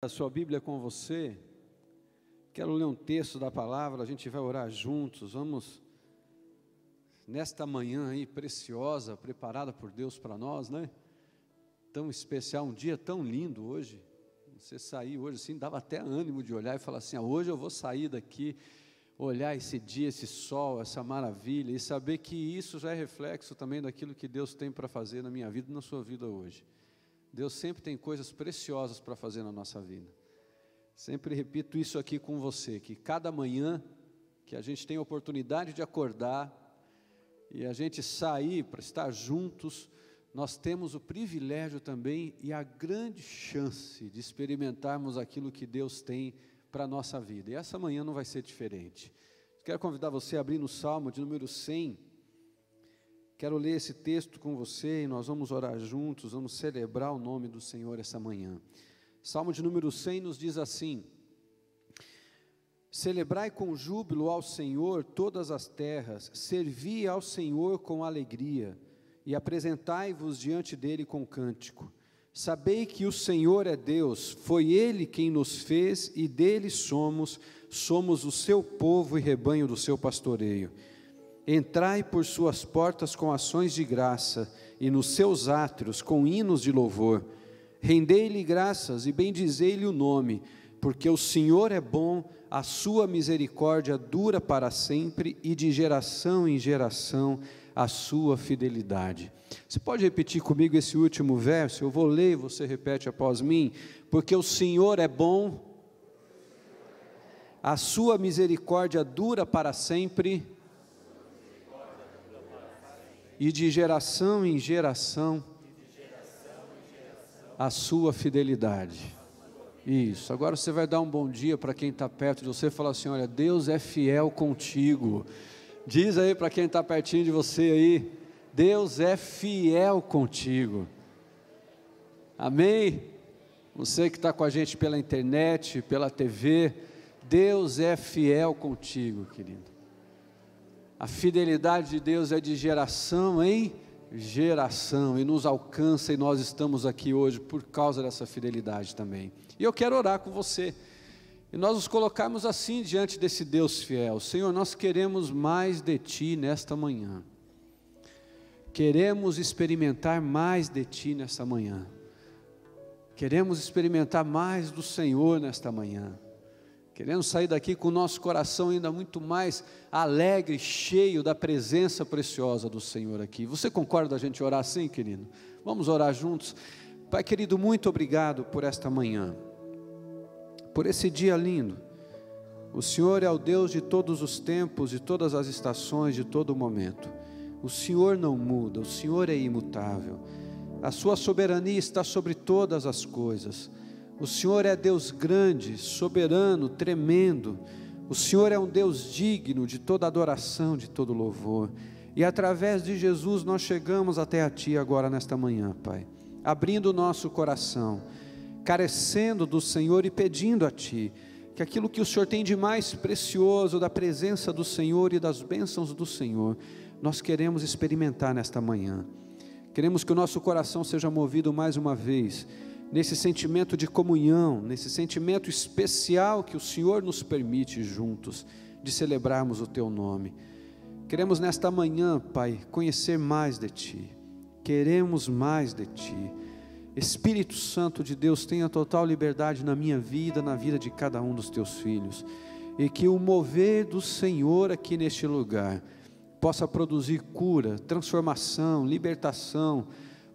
a sua Bíblia com você. Quero ler um texto da palavra, a gente vai orar juntos. Vamos nesta manhã aí preciosa, preparada por Deus para nós, né? Tão especial, um dia tão lindo hoje. Você sair hoje assim, dava até ânimo de olhar e falar assim: ah, hoje eu vou sair daqui, olhar esse dia, esse sol, essa maravilha e saber que isso já é reflexo também daquilo que Deus tem para fazer na minha vida e na sua vida hoje. Deus sempre tem coisas preciosas para fazer na nossa vida. Sempre repito isso aqui com você, que cada manhã que a gente tem a oportunidade de acordar e a gente sair para estar juntos, nós temos o privilégio também e a grande chance de experimentarmos aquilo que Deus tem para a nossa vida. E essa manhã não vai ser diferente. Quero convidar você a abrir no Salmo de número 100, Quero ler esse texto com você e nós vamos orar juntos, vamos celebrar o nome do Senhor essa manhã. Salmo de número 100 nos diz assim: Celebrai com júbilo ao Senhor todas as terras, servi ao Senhor com alegria e apresentai-vos diante dele com cântico. Sabei que o Senhor é Deus, foi ele quem nos fez e dele somos, somos o seu povo e rebanho do seu pastoreio. Entrai por suas portas com ações de graça, e nos seus átrios com hinos de louvor. Rendei-lhe graças e bendizei-lhe o nome, porque o Senhor é bom, a sua misericórdia dura para sempre, e de geração em geração a sua fidelidade. Você pode repetir comigo esse último verso? Eu vou ler você repete após mim. Porque o Senhor é bom, a sua misericórdia dura para sempre e de geração em geração a sua fidelidade. Isso. Agora você vai dar um bom dia para quem está perto de você e falar assim: olha, Deus é fiel contigo. Diz aí para quem está pertinho de você aí: Deus é fiel contigo. Amém? Você que está com a gente pela internet, pela TV, Deus é fiel contigo, querido. A fidelidade de Deus é de geração em geração e nos alcança e nós estamos aqui hoje por causa dessa fidelidade também. E eu quero orar com você. E nós nos colocarmos assim diante desse Deus fiel. Senhor, nós queremos mais de ti nesta manhã. Queremos experimentar mais de ti nesta manhã. Queremos experimentar mais do Senhor nesta manhã. Queremos sair daqui com o nosso coração ainda muito mais alegre, cheio da presença preciosa do Senhor aqui. Você concorda a gente orar assim, querido? Vamos orar juntos. Pai querido, muito obrigado por esta manhã, por esse dia lindo. O Senhor é o Deus de todos os tempos, de todas as estações, de todo momento. O Senhor não muda, o Senhor é imutável. A sua soberania está sobre todas as coisas. O Senhor é Deus grande, soberano, tremendo. O Senhor é um Deus digno de toda adoração, de todo louvor. E através de Jesus nós chegamos até a Ti agora nesta manhã, Pai, abrindo o nosso coração, carecendo do Senhor e pedindo a Ti que aquilo que o Senhor tem de mais precioso da presença do Senhor e das bênçãos do Senhor, nós queremos experimentar nesta manhã. Queremos que o nosso coração seja movido mais uma vez nesse sentimento de comunhão, nesse sentimento especial que o Senhor nos permite juntos de celebrarmos o Teu nome. Queremos nesta manhã, Pai, conhecer mais de Ti, queremos mais de Ti. Espírito Santo de Deus, tenha total liberdade na minha vida, na vida de cada um dos Teus filhos, e que o mover do Senhor aqui neste lugar possa produzir cura, transformação, libertação,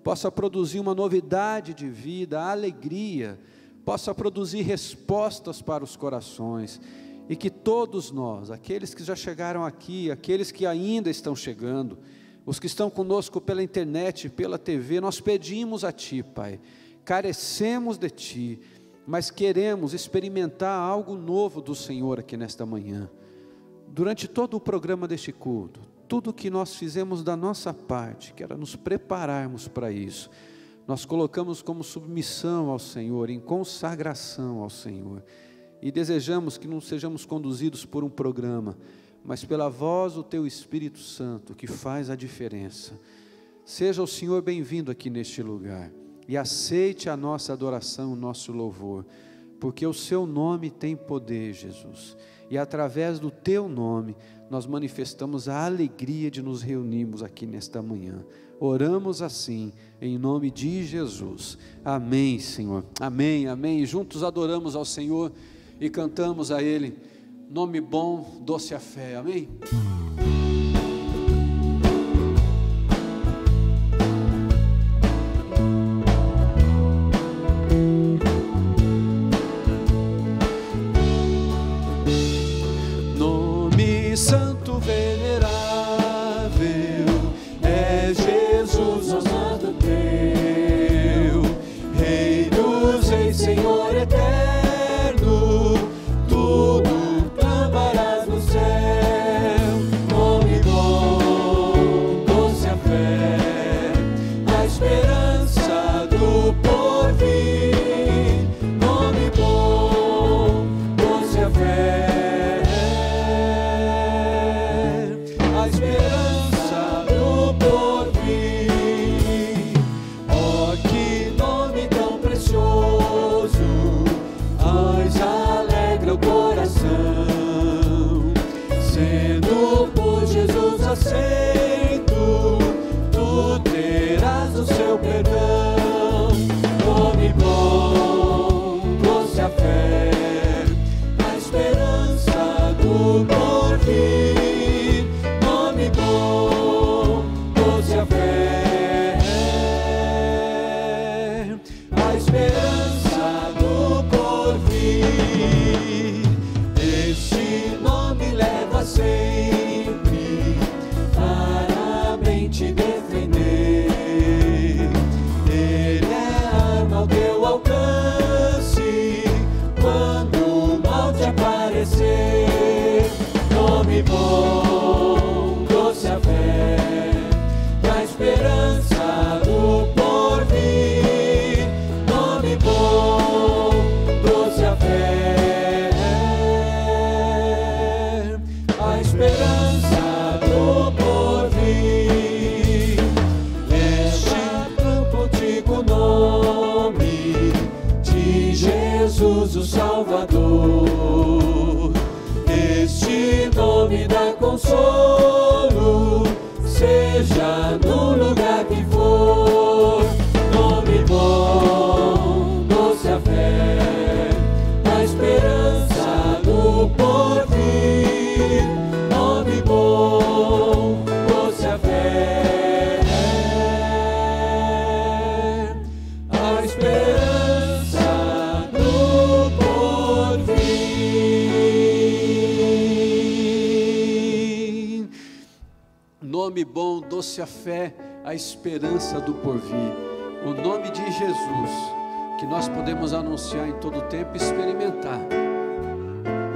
possa produzir uma novidade de vida, alegria, possa produzir respostas para os corações, e que todos nós, aqueles que já chegaram aqui, aqueles que ainda estão chegando, os que estão conosco pela internet, pela TV, nós pedimos a Ti, Pai, carecemos de Ti, mas queremos experimentar algo novo do Senhor aqui nesta manhã. Durante todo o programa deste culto, tudo que nós fizemos da nossa parte, que era nos prepararmos para isso, nós colocamos como submissão ao Senhor, em consagração ao Senhor, e desejamos que não sejamos conduzidos por um programa, mas pela voz do Teu Espírito Santo, que faz a diferença. Seja o Senhor bem-vindo aqui neste lugar, e aceite a nossa adoração, o nosso louvor porque o seu nome tem poder, Jesus. E através do teu nome, nós manifestamos a alegria de nos reunirmos aqui nesta manhã. Oramos assim, em nome de Jesus. Amém, Senhor. Amém, amém. Juntos adoramos ao Senhor e cantamos a Ele. Nome bom, doce a fé. Amém. Esperança do porvir. O nome de Jesus, que nós podemos anunciar em todo tempo e experimentar.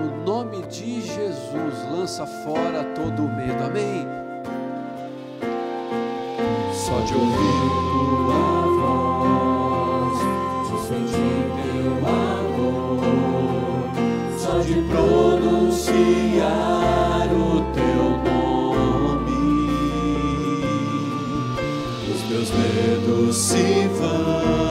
O nome de Jesus lança fora todo o medo. Amém. Só de ouvir tua voz, de sentir teu amor, só de pronunciar Lucifer.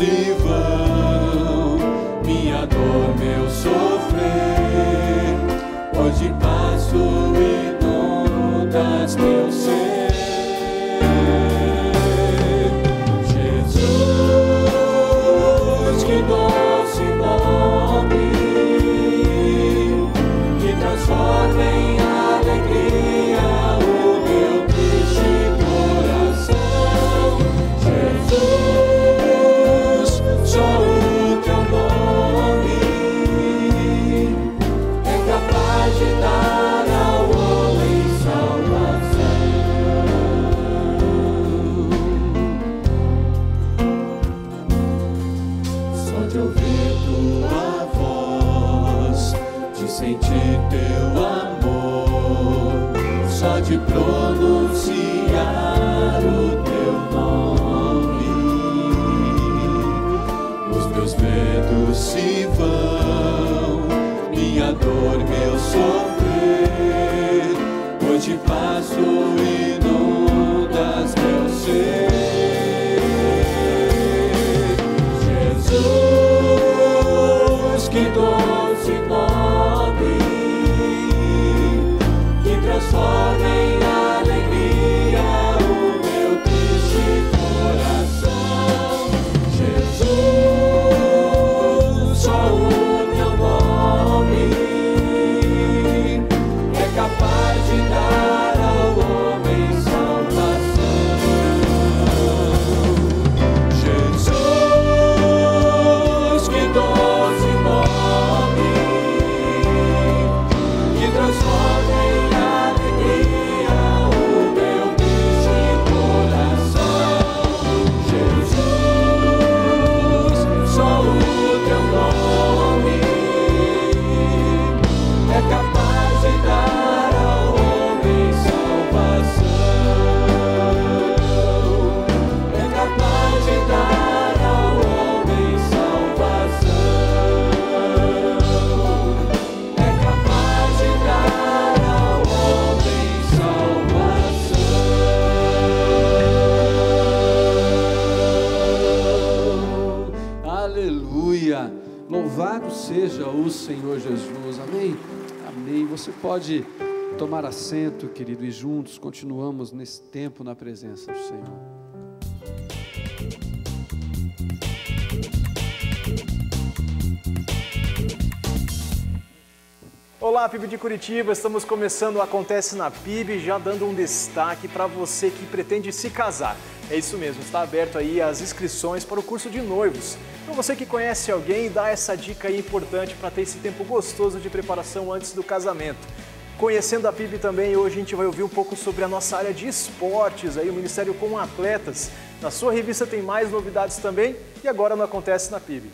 Se meu assento, querido, e juntos continuamos nesse tempo na presença do Senhor. Olá, PIB de Curitiba, estamos começando o Acontece na PIB, já dando um destaque para você que pretende se casar. É isso mesmo, está aberto aí as inscrições para o curso de noivos. Para você que conhece alguém, dá essa dica aí importante para ter esse tempo gostoso de preparação antes do casamento. Conhecendo a PIB também, hoje a gente vai ouvir um pouco sobre a nossa área de esportes, aí o Ministério com Atletas. Na sua revista tem mais novidades também e agora no Acontece na PIB.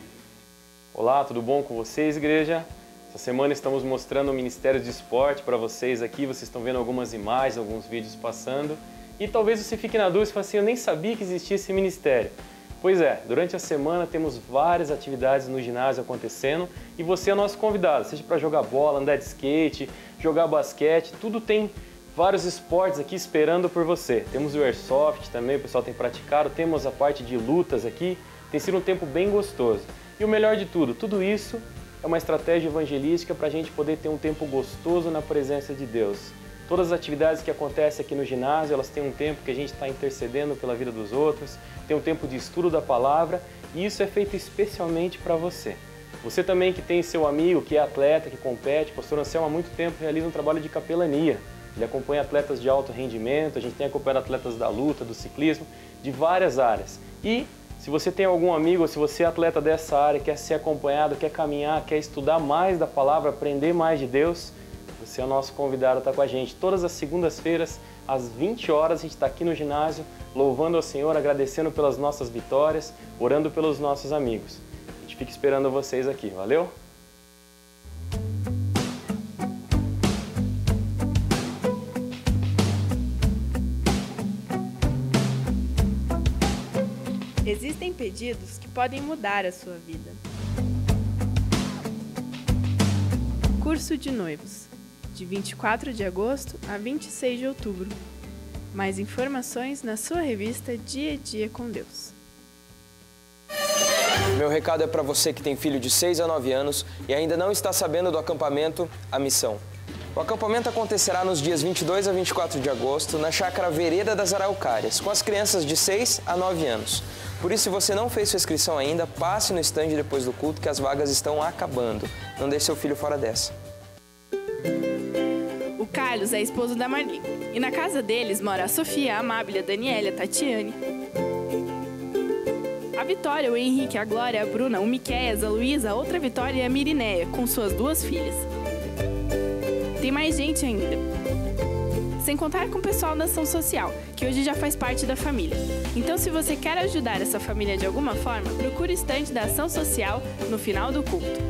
Olá, tudo bom com vocês, igreja? Essa semana estamos mostrando o Ministério de Esporte para vocês aqui. Vocês estão vendo algumas imagens, alguns vídeos passando. E talvez você fique na dúvida e fale assim: eu nem sabia que existia esse ministério. Pois é, durante a semana temos várias atividades no ginásio acontecendo e você é nosso convidado, seja para jogar bola, andar de skate, jogar basquete, tudo tem vários esportes aqui esperando por você. Temos o Airsoft também, o pessoal tem praticado, temos a parte de lutas aqui, tem sido um tempo bem gostoso. E o melhor de tudo, tudo isso é uma estratégia evangelística para a gente poder ter um tempo gostoso na presença de Deus. Todas as atividades que acontecem aqui no ginásio, elas têm um tempo que a gente está intercedendo pela vida dos outros, tem um tempo de estudo da palavra e isso é feito especialmente para você. Você também que tem seu amigo que é atleta, que compete, o pastor Anselmo há muito tempo realiza um trabalho de capelania. Ele acompanha atletas de alto rendimento, a gente tem acompanhado atletas da luta, do ciclismo, de várias áreas. E se você tem algum amigo, ou se você é atleta dessa área, quer ser acompanhado, quer caminhar, quer estudar mais da palavra, aprender mais de Deus, você é o nosso convidado a estar com a gente. Todas as segundas-feiras, às 20 horas, a gente está aqui no ginásio, louvando ao Senhor, agradecendo pelas nossas vitórias, orando pelos nossos amigos. A gente fica esperando vocês aqui, valeu? Existem pedidos que podem mudar a sua vida. Curso de noivos, de 24 de agosto a 26 de outubro. Mais informações na sua revista Dia a Dia com Deus. Meu recado é para você que tem filho de 6 a 9 anos e ainda não está sabendo do acampamento A Missão. O acampamento acontecerá nos dias 22 a 24 de agosto na chácara Vereda das Araucárias, com as crianças de 6 a 9 anos. Por isso, se você não fez sua inscrição ainda, passe no stand depois do culto que as vagas estão acabando. Não deixe seu filho fora dessa. Carlos é esposo da Marli. E na casa deles mora a Sofia, a Amábile, a Daniela, a Tatiane. A Vitória, o Henrique, a Glória, a Bruna, o Miquéias, a Luísa, a outra Vitória e a Mirinéia, com suas duas filhas. Tem mais gente ainda. Sem contar com o pessoal da ação social, que hoje já faz parte da família. Então, se você quer ajudar essa família de alguma forma, procure o estande da ação social no final do culto.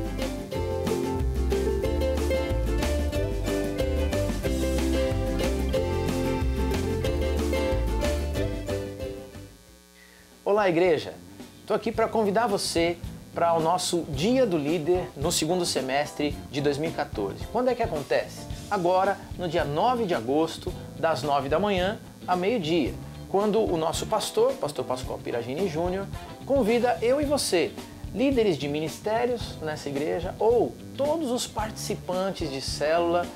Olá, igreja! Estou aqui para convidar você para o nosso Dia do Líder no segundo semestre de 2014. Quando é que acontece? Agora, no dia 9 de agosto, das 9 da manhã a meio-dia, quando o nosso pastor, pastor Pascoal Piragini Júnior, convida eu e você, líderes de ministérios nessa igreja ou todos os participantes de célula,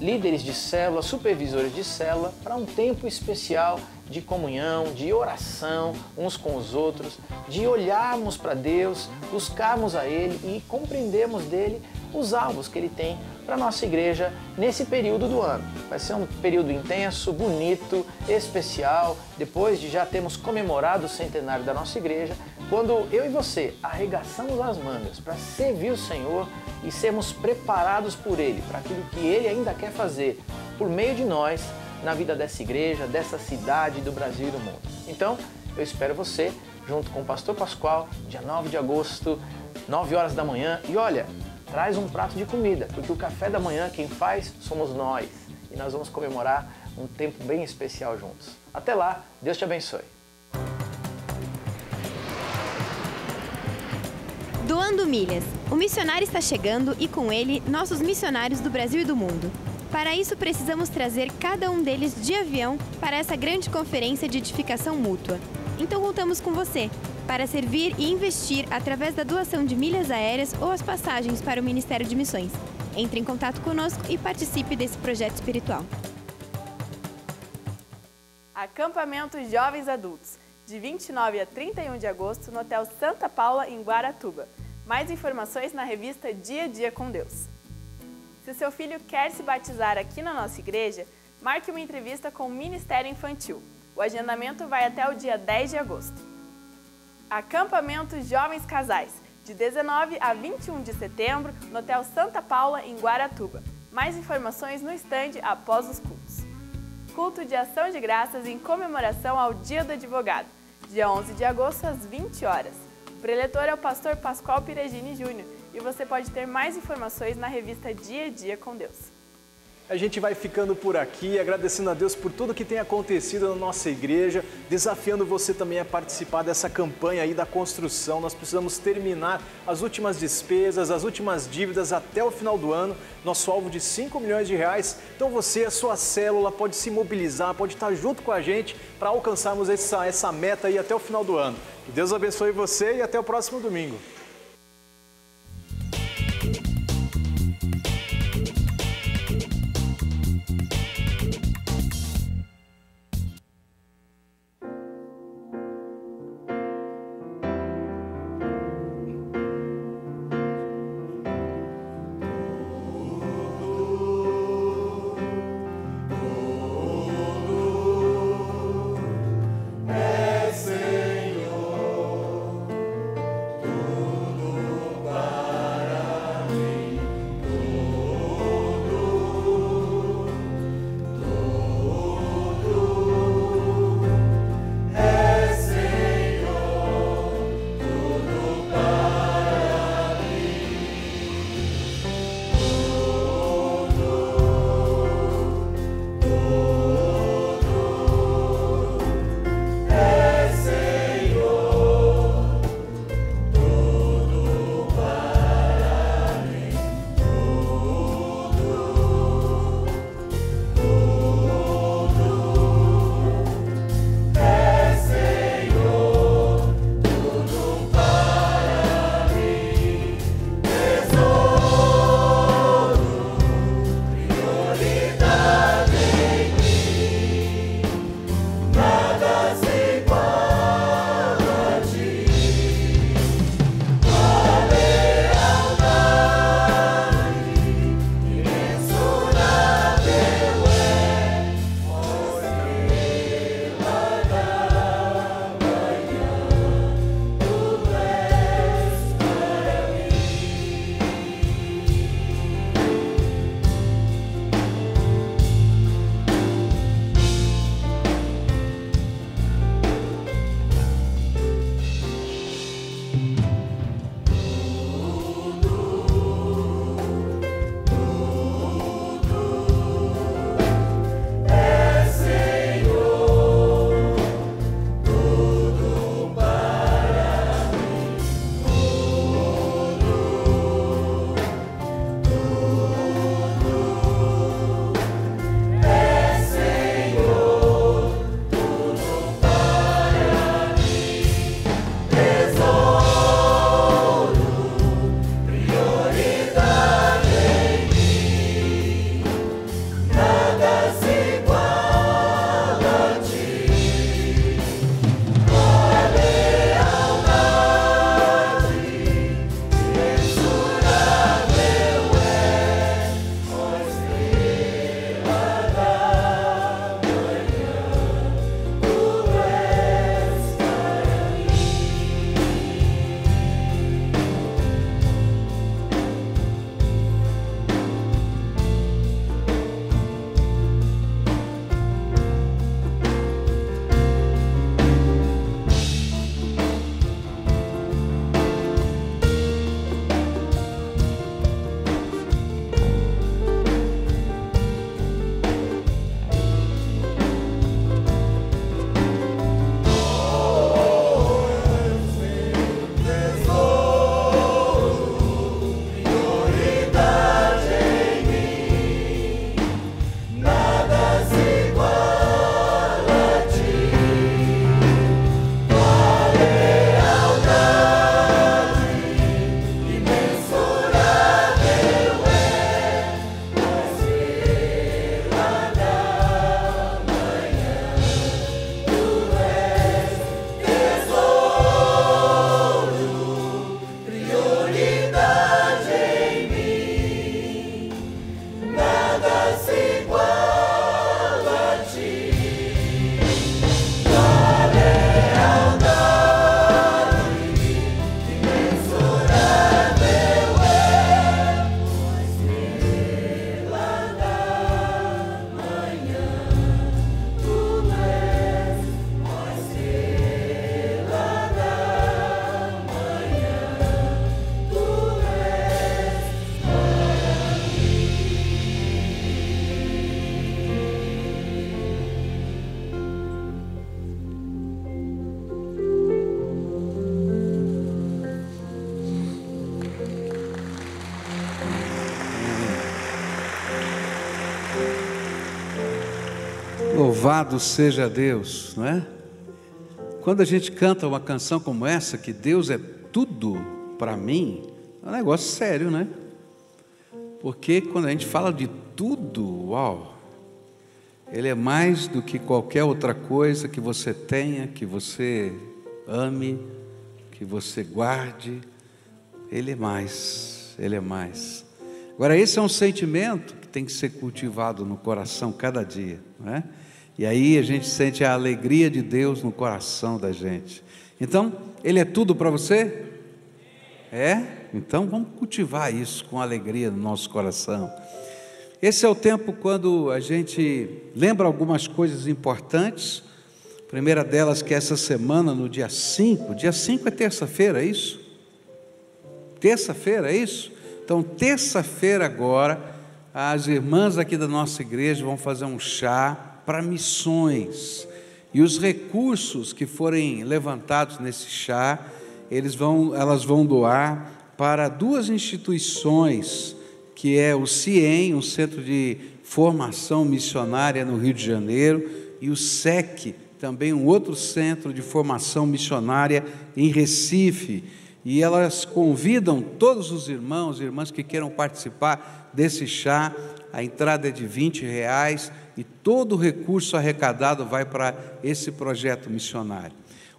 líderes de célula, supervisores de célula, para um tempo especial de comunhão, de oração uns com os outros, de olharmos para Deus, buscarmos a Ele e compreendermos dele os alvos que Ele tem para nossa igreja nesse período do ano. Vai ser um período intenso, bonito, especial, depois de já termos comemorado o centenário da nossa igreja, quando eu e você arregaçamos as mangas para servir o Senhor e sermos preparados por Ele, para aquilo que Ele ainda quer fazer por meio de nós na vida dessa igreja, dessa cidade, do Brasil e do mundo. Então, eu espero você junto com o Pastor Pascoal, dia 9 de agosto, 9 horas da manhã. E olha, traz um prato de comida, porque o café da manhã quem faz somos nós. E nós vamos comemorar um tempo bem especial juntos. Até lá, Deus te abençoe. Doando Milhas. O missionário está chegando e com ele nossos missionários do Brasil e do mundo. Para isso, precisamos trazer cada um deles de avião para essa grande conferência de edificação mútua. Então, contamos com você para servir e investir através da doação de milhas aéreas ou as passagens para o Ministério de Missões. Entre em contato conosco e participe desse projeto espiritual. Acampamento Jovens Adultos, de 29 a 31 de agosto, no Hotel Santa Paula, em Guaratuba. Mais informações na revista Dia a Dia com Deus. Se seu filho quer se batizar aqui na nossa igreja, marque uma entrevista com o Ministério Infantil. O agendamento vai até o dia 10 de agosto. Acampamento Jovens Casais, de 19 a 21 de setembro, no Hotel Santa Paula, em Guaratuba. Mais informações no estande após os cultos. Culto de ação de graças em comemoração ao Dia do Advogado, dia 11 de agosto às 20 horas. O preletor é o pastor Pascoal Piregini Júnior e você pode ter mais informações na revista Dia a Dia com Deus. A gente vai ficando por aqui, agradecendo a Deus por tudo que tem acontecido na nossa igreja, desafiando você também a participar dessa campanha aí da construção. Nós precisamos terminar as últimas despesas, as últimas dívidas até o final do ano, nosso alvo de 5 milhões de reais. Então você, a sua célula, pode se mobilizar, pode estar junto com a gente para alcançarmos essa, essa meta aí até o final do ano. Que Deus abençoe você e até o próximo domingo. Louvado seja Deus, não é? Quando a gente canta uma canção como essa, que Deus é tudo para mim, é um negócio sério, né? Porque quando a gente fala de tudo, uau, Ele é mais do que qualquer outra coisa que você tenha, que você ame, que você guarde. Ele é mais, Ele é mais. Agora, esse é um sentimento que tem que ser cultivado no coração cada dia, não é? E aí a gente sente a alegria de Deus no coração da gente. Então, Ele é tudo para você? É? Então vamos cultivar isso com alegria no nosso coração. Esse é o tempo quando a gente lembra algumas coisas importantes. A primeira delas que é essa semana, no dia 5. Dia 5 é terça-feira, é isso? Terça-feira, é isso? Então, terça-feira agora, as irmãs aqui da nossa igreja vão fazer um chá para missões. E os recursos que forem levantados nesse chá, eles vão, elas vão doar para duas instituições, que é o CIEM, um centro de formação missionária no Rio de Janeiro, e o SEC, também um outro centro de formação missionária em Recife. E elas convidam todos os irmãos e irmãs que queiram participar desse chá. A entrada é de 20 reais e todo o recurso arrecadado vai para esse projeto missionário.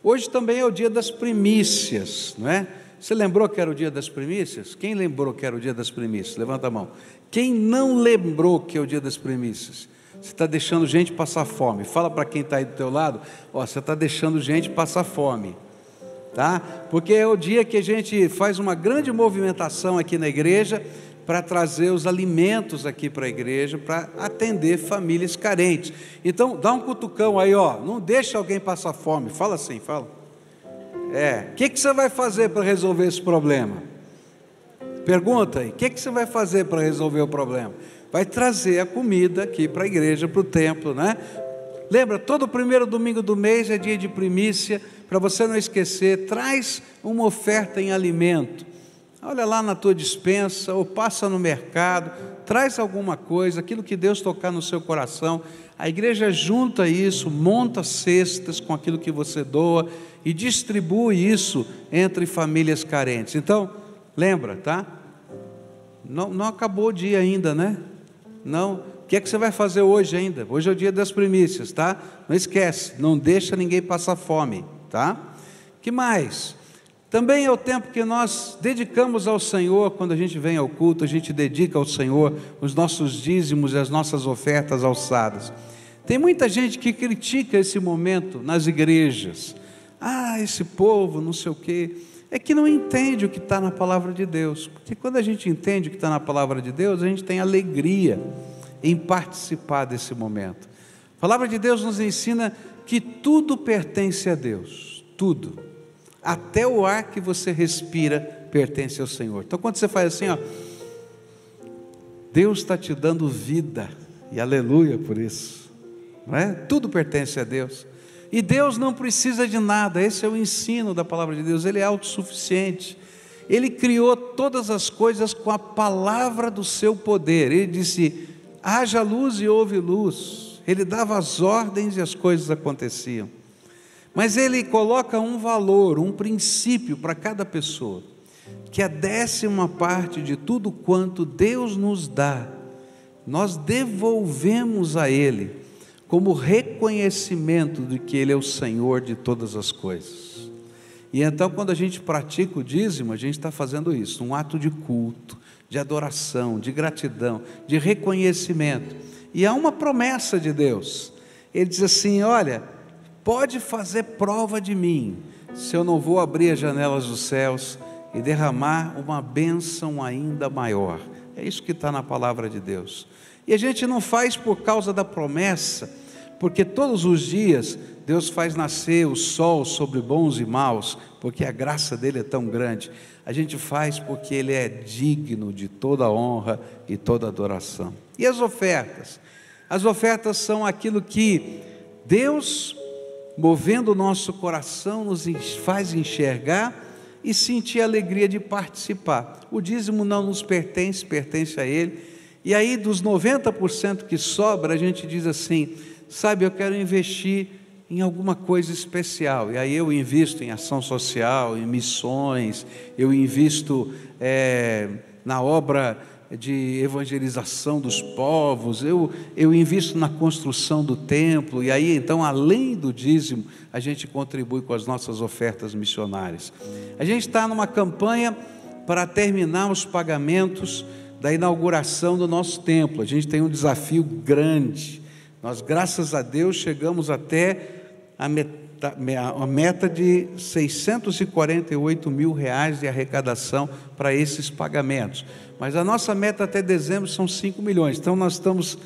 Hoje também é o dia das primícias, não é? Você lembrou que era o dia das primícias? Quem lembrou que era o dia das primícias? Levanta a mão. Quem não lembrou que é o dia das primícias? Você está deixando gente passar fome. Fala para quem está aí do teu lado, ó, você está deixando gente passar fome. Tá? Porque é o dia que a gente faz uma grande movimentação aqui na igreja para trazer os alimentos aqui para a igreja, para atender famílias carentes. Então, dá um cutucão aí, ó, não deixa alguém passar fome. Fala assim, fala. É, o que, que você vai fazer para resolver esse problema? Pergunta aí, o que, que você vai fazer para resolver o problema? Vai trazer a comida aqui para a igreja, para o templo, né? Lembra, todo primeiro domingo do mês é dia de primícia, para você não esquecer, traz uma oferta em alimento. Olha lá na tua dispensa, ou passa no mercado, traz alguma coisa, aquilo que Deus tocar no seu coração. A igreja junta isso, monta cestas com aquilo que você doa e distribui isso entre famílias carentes. Então, lembra, tá? Não, não acabou o dia ainda, né? Não. O que é que você vai fazer hoje ainda? Hoje é o dia das primícias, tá? Não esquece, não deixa ninguém passar fome, tá? Que mais? Também é o tempo que nós dedicamos ao Senhor, quando a gente vem ao culto, a gente dedica ao Senhor os nossos dízimos e as nossas ofertas alçadas. Tem muita gente que critica esse momento nas igrejas. Ah, esse povo, não sei o quê. É que não entende o que está na palavra de Deus. Porque quando a gente entende o que está na palavra de Deus, a gente tem alegria em participar desse momento. A palavra de Deus nos ensina que tudo pertence a Deus. Tudo até o ar que você respira pertence ao Senhor. Então, quando você faz assim, ó, Deus está te dando vida, e aleluia por isso, não é? Tudo pertence a Deus. E Deus não precisa de nada, esse é o ensino da palavra de Deus, Ele é autossuficiente. Ele criou todas as coisas com a palavra do seu poder. Ele disse: haja luz e houve luz. Ele dava as ordens e as coisas aconteciam. Mas ele coloca um valor, um princípio para cada pessoa, que a décima parte de tudo quanto Deus nos dá, nós devolvemos a Ele, como reconhecimento de que Ele é o Senhor de todas as coisas. E então, quando a gente pratica o dízimo, a gente está fazendo isso, um ato de culto, de adoração, de gratidão, de reconhecimento. E há uma promessa de Deus. Ele diz assim: olha, pode fazer prova de mim, se eu não vou abrir as janelas dos céus e derramar uma bênção ainda maior. É isso que está na palavra de Deus. E a gente não faz por causa da promessa, porque todos os dias Deus faz nascer o sol sobre bons e maus, porque a graça dele é tão grande. A gente faz porque ele é digno de toda honra e toda adoração. E as ofertas? As ofertas são aquilo que Deus movendo o nosso coração, nos faz enxergar e sentir a alegria de participar. O dízimo não nos pertence, pertence a Ele. E aí, dos 90% que sobra, a gente diz assim: sabe, eu quero investir em alguma coisa especial. E aí eu invisto em ação social, em missões, eu invisto é, na obra de evangelização dos povos, eu, eu invisto na construção do templo, e aí então, além do dízimo, a gente contribui com as nossas ofertas missionárias. A gente está numa campanha para terminar os pagamentos da inauguração do nosso templo. A gente tem um desafio grande. Nós, graças a Deus, chegamos até a meta, a meta de 648 mil reais de arrecadação para esses pagamentos. Mas a nossa meta até dezembro são 5 milhões. Então nós estamos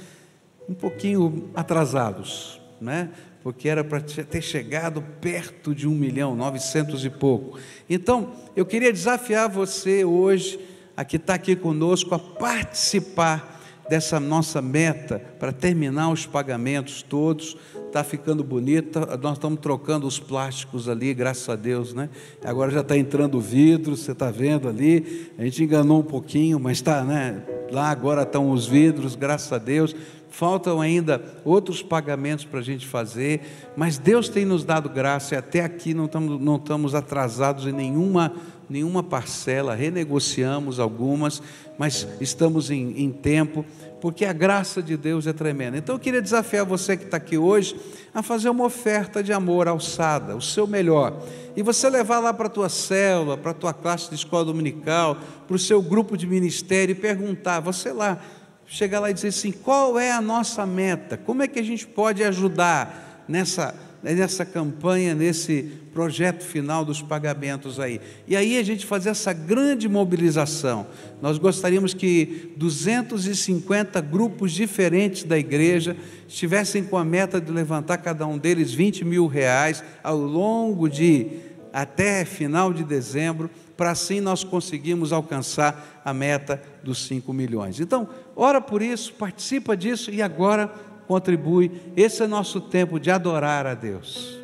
um pouquinho atrasados, né? Porque era para ter chegado perto de um milhão, 900 e pouco. Então, eu queria desafiar você hoje, a que está aqui conosco, a participar dessa nossa meta para terminar os pagamentos todos. Está ficando bonita, nós estamos trocando os plásticos ali, graças a Deus, né? Agora já está entrando vidro, você está vendo ali. A gente enganou um pouquinho, mas está, né? Lá agora estão os vidros, graças a Deus. Faltam ainda outros pagamentos para a gente fazer, mas Deus tem nos dado graça e até aqui não estamos, não estamos atrasados em nenhuma, nenhuma parcela, renegociamos algumas, mas estamos em, em tempo porque a graça de Deus é tremenda. Então eu queria desafiar você que está aqui hoje a fazer uma oferta de amor alçada, o seu melhor. E você levar lá para a tua célula, para a tua classe de escola dominical, para o seu grupo de ministério e perguntar, você lá, chegar lá e dizer assim: qual é a nossa meta? Como é que a gente pode ajudar nessa nessa campanha, nesse projeto final dos pagamentos aí. E aí a gente fazer essa grande mobilização. Nós gostaríamos que 250 grupos diferentes da igreja estivessem com a meta de levantar cada um deles 20 mil reais ao longo de até final de dezembro, para assim nós conseguirmos alcançar a meta dos 5 milhões. Então, ora por isso, participa disso e agora contribui. Esse é nosso tempo de adorar a Deus.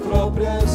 Comparado.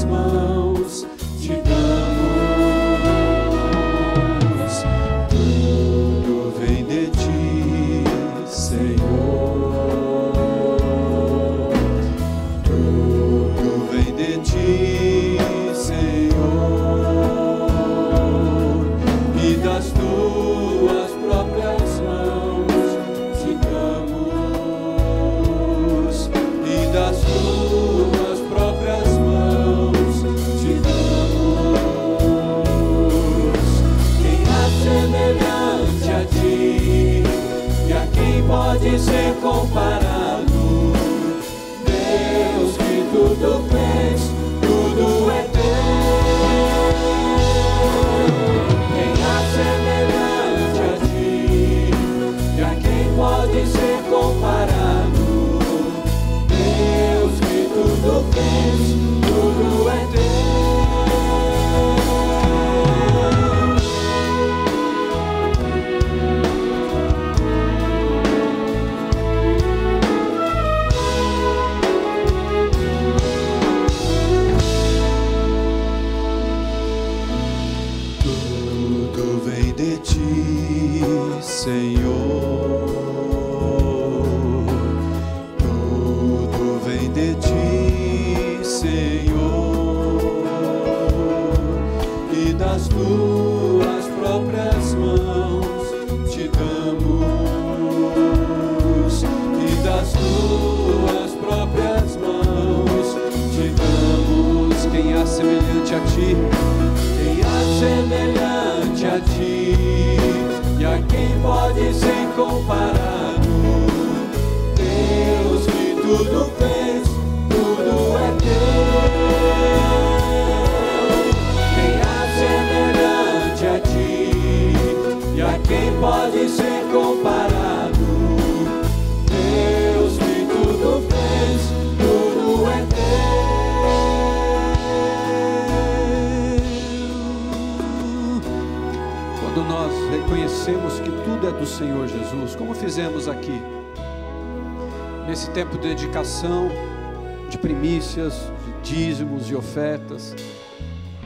Ofertas,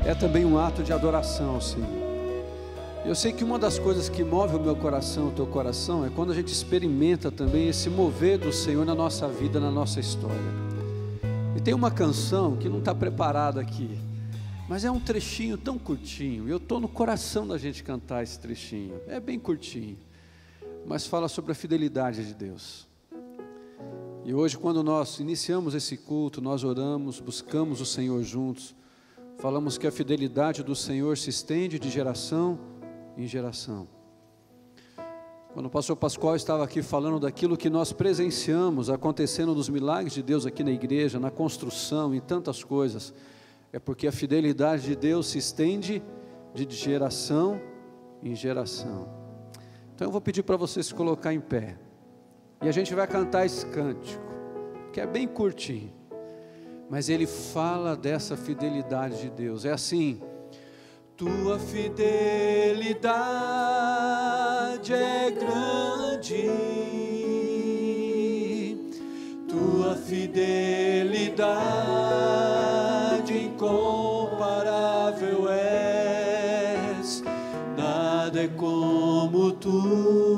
é também um ato de adoração ao Senhor. Eu sei que uma das coisas que move o meu coração, o teu coração, é quando a gente experimenta também esse mover do Senhor na nossa vida, na nossa história. E tem uma canção que não está preparada aqui, mas é um trechinho tão curtinho. Eu estou no coração da gente cantar esse trechinho. É bem curtinho, mas fala sobre a fidelidade de Deus. E hoje, quando nós iniciamos esse culto, nós oramos, buscamos o Senhor juntos, falamos que a fidelidade do Senhor se estende de geração em geração. Quando o pastor Pascoal estava aqui falando daquilo que nós presenciamos acontecendo nos milagres de Deus aqui na igreja, na construção, em tantas coisas, é porque a fidelidade de Deus se estende de geração em geração. Então eu vou pedir para você se colocar em pé. E a gente vai cantar esse cântico, que é bem curtinho. Mas ele fala dessa fidelidade de Deus. É assim: tua fidelidade é grande, tua fidelidade incomparável és, nada é como tu.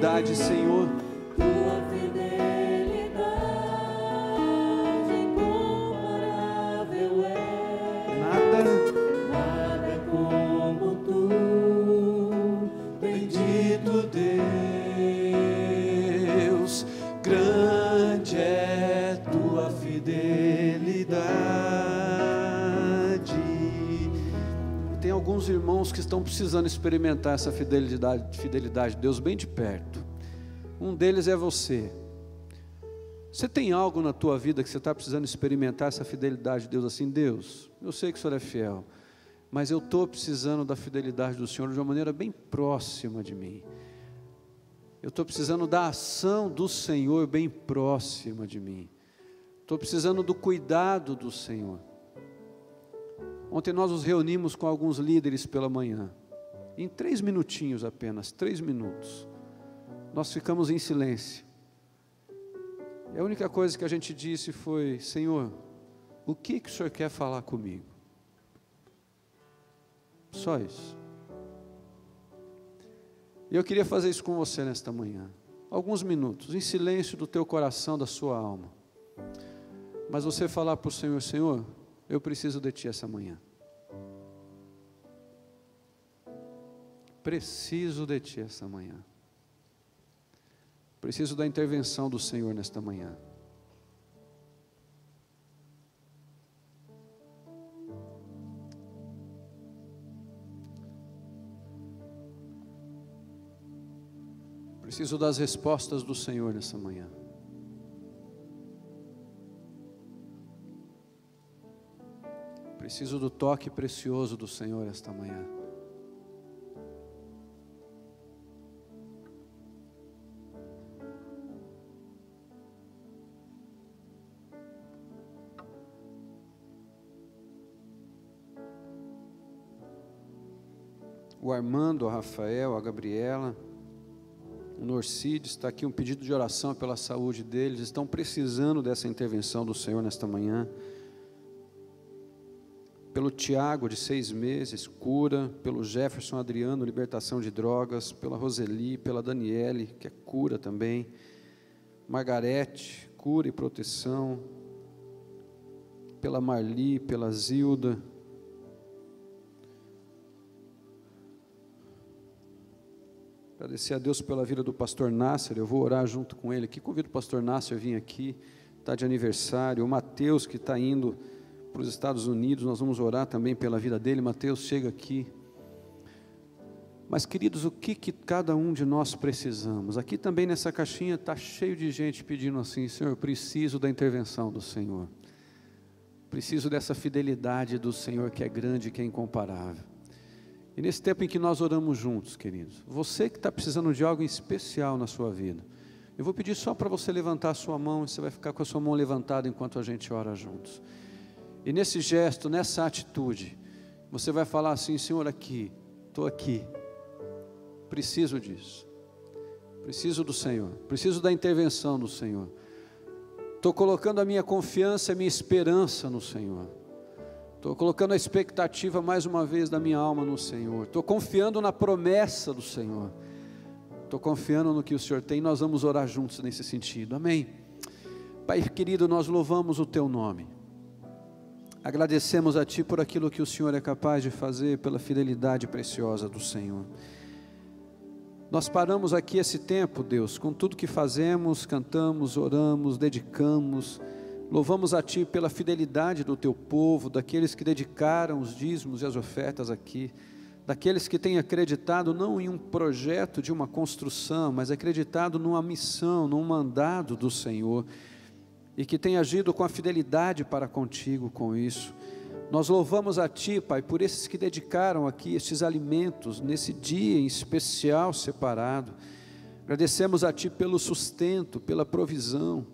Senhor. Precisando experimentar essa fidelidade, fidelidade de Deus bem de perto. Um deles é você. Você tem algo na tua vida que você está precisando experimentar essa fidelidade de Deus assim? Deus, eu sei que o Senhor é fiel, mas eu estou precisando da fidelidade do Senhor de uma maneira bem próxima de mim. Eu estou precisando da ação do Senhor bem próxima de mim. Estou precisando do cuidado do Senhor. Ontem nós nos reunimos com alguns líderes pela manhã. Em três minutinhos apenas, três minutos. Nós ficamos em silêncio. E a única coisa que a gente disse foi: Senhor, o que, que o Senhor quer falar comigo? Só isso. E eu queria fazer isso com você nesta manhã. Alguns minutos, em silêncio do teu coração, da sua alma. Mas você falar para o Senhor: Senhor, eu preciso de Ti essa manhã. Preciso de Ti essa manhã. Preciso da intervenção do Senhor nesta manhã. Preciso das respostas do Senhor nessa manhã. Preciso do toque precioso do Senhor esta manhã. O Armando, a Rafael, a Gabriela, o Norcides, está aqui um pedido de oração pela saúde deles, estão precisando dessa intervenção do Senhor nesta manhã. Pelo Tiago, de seis meses, cura. Pelo Jefferson Adriano, libertação de drogas. Pela Roseli, pela Daniele, que é cura também. Margarete, cura e proteção. Pela Marli, pela Zilda. Agradecer a Deus pela vida do pastor Nasser. Eu vou orar junto com ele aqui. Convido o pastor Nasser a vir aqui. Está de aniversário. O Mateus, que está indo para os Estados Unidos, nós vamos orar também pela vida dele. Mateus, chega aqui. Mas, queridos, o que, que cada um de nós precisamos? Aqui também nessa caixinha está cheio de gente pedindo assim: Senhor, eu preciso da intervenção do Senhor. Preciso dessa fidelidade do Senhor que é grande, que é incomparável. E nesse tempo em que nós oramos juntos, queridos, você que está precisando de algo especial na sua vida, eu vou pedir só para você levantar a sua mão e você vai ficar com a sua mão levantada enquanto a gente ora juntos. E nesse gesto, nessa atitude, você vai falar assim: Senhor, aqui, estou aqui, preciso disso, preciso do Senhor, preciso da intervenção do Senhor. Estou colocando a minha confiança, a minha esperança no Senhor. Estou colocando a expectativa mais uma vez da minha alma no Senhor. Estou confiando na promessa do Senhor. Estou confiando no que o Senhor tem. Nós vamos orar juntos nesse sentido. Amém. Pai querido, nós louvamos o Teu nome. Agradecemos a Ti por aquilo que o Senhor é capaz de fazer, pela fidelidade preciosa do Senhor. Nós paramos aqui esse tempo, Deus, com tudo que fazemos, cantamos, oramos, dedicamos, louvamos a Ti pela fidelidade do Teu povo, daqueles que dedicaram os dízimos e as ofertas aqui, daqueles que têm acreditado não em um projeto de uma construção, mas acreditado numa missão, num mandado do Senhor e que tem agido com a fidelidade para contigo com isso. Nós louvamos a Ti, Pai, por esses que dedicaram aqui estes alimentos nesse dia em especial separado. Agradecemos a Ti pelo sustento, pela provisão.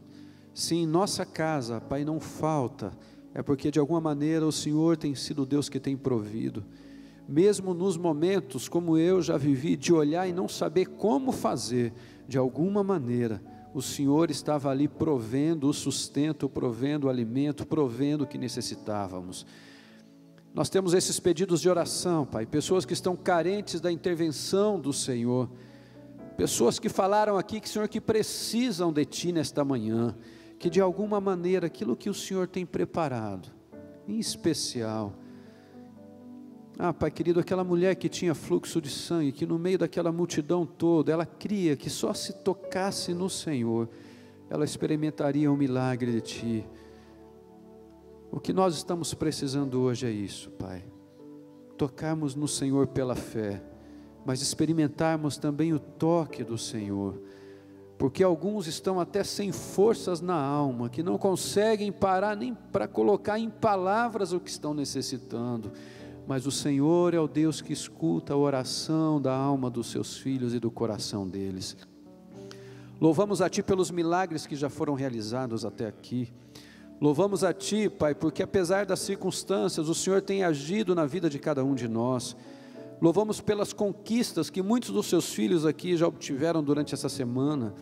Se em nossa casa, Pai, não falta, é porque de alguma maneira o Senhor tem sido Deus que tem provido. Mesmo nos momentos como eu já vivi, de olhar e não saber como fazer, de alguma maneira, o Senhor estava ali provendo o sustento, provendo o alimento, provendo o que necessitávamos. Nós temos esses pedidos de oração, Pai, pessoas que estão carentes da intervenção do Senhor, pessoas que falaram aqui que, Senhor, que precisam de Ti nesta manhã, que de alguma maneira aquilo que o Senhor tem preparado, em especial, ah, Pai querido, aquela mulher que tinha fluxo de sangue, que no meio daquela multidão toda, ela cria que só se tocasse no Senhor, ela experimentaria um milagre de Ti. O que nós estamos precisando hoje é isso, Pai. Tocarmos no Senhor pela fé, mas experimentarmos também o toque do Senhor, porque alguns estão até sem forças na alma, que não conseguem parar nem para colocar em palavras o que estão necessitando mas o Senhor é o Deus que escuta a oração da alma dos seus filhos e do coração deles. Louvamos a Ti pelos milagres que já foram realizados até aqui. Louvamos a Ti, Pai, porque apesar das circunstâncias, o Senhor tem agido na vida de cada um de nós. Louvamos pelas conquistas que muitos dos seus filhos aqui já obtiveram durante essa semana,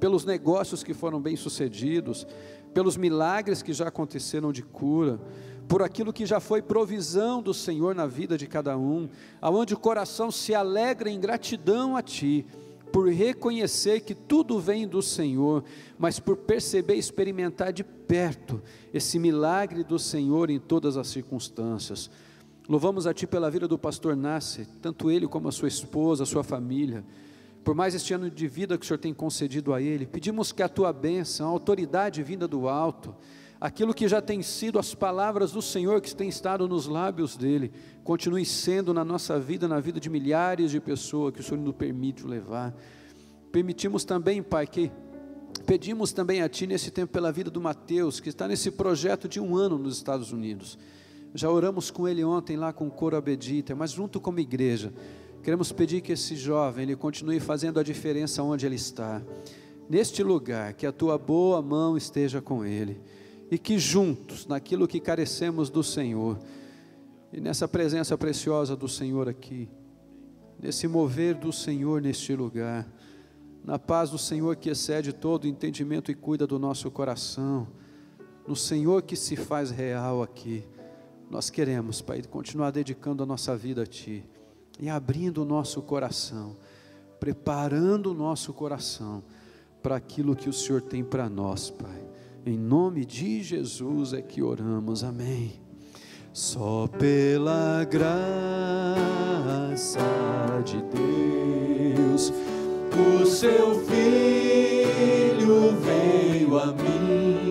pelos negócios que foram bem-sucedidos, pelos milagres que já aconteceram de cura por aquilo que já foi provisão do Senhor na vida de cada um, aonde o coração se alegra em gratidão a Ti, por reconhecer que tudo vem do Senhor, mas por perceber e experimentar de perto esse milagre do Senhor em todas as circunstâncias. Louvamos a Ti pela vida do pastor Nasser, tanto ele como a sua esposa, a sua família, por mais este ano de vida que o Senhor tem concedido a ele, pedimos que a Tua bênção, a autoridade vinda do alto, aquilo que já tem sido as palavras do Senhor que tem estado nos lábios dele, continue sendo na nossa vida, na vida de milhares de pessoas que o Senhor nos permite levar. Permitimos também, Pai, que pedimos também a Ti nesse tempo pela vida do Mateus, que está nesse projeto de um ano nos Estados Unidos. Já oramos com ele ontem lá com o coro Abedita, mas junto como igreja, queremos pedir que esse jovem ele continue fazendo a diferença onde ele está. Neste lugar, que a tua boa mão esteja com ele e que juntos, naquilo que carecemos do Senhor, e nessa presença preciosa do Senhor aqui, nesse mover do Senhor neste lugar, na paz do Senhor que excede todo entendimento e cuida do nosso coração, no Senhor que se faz real aqui, nós queremos, Pai, continuar dedicando a nossa vida a Ti e abrindo o nosso coração, preparando o nosso coração para aquilo que o Senhor tem para nós, Pai. Em nome de Jesus é que oramos, amém. Só pela graça de Deus, o seu Filho veio a mim,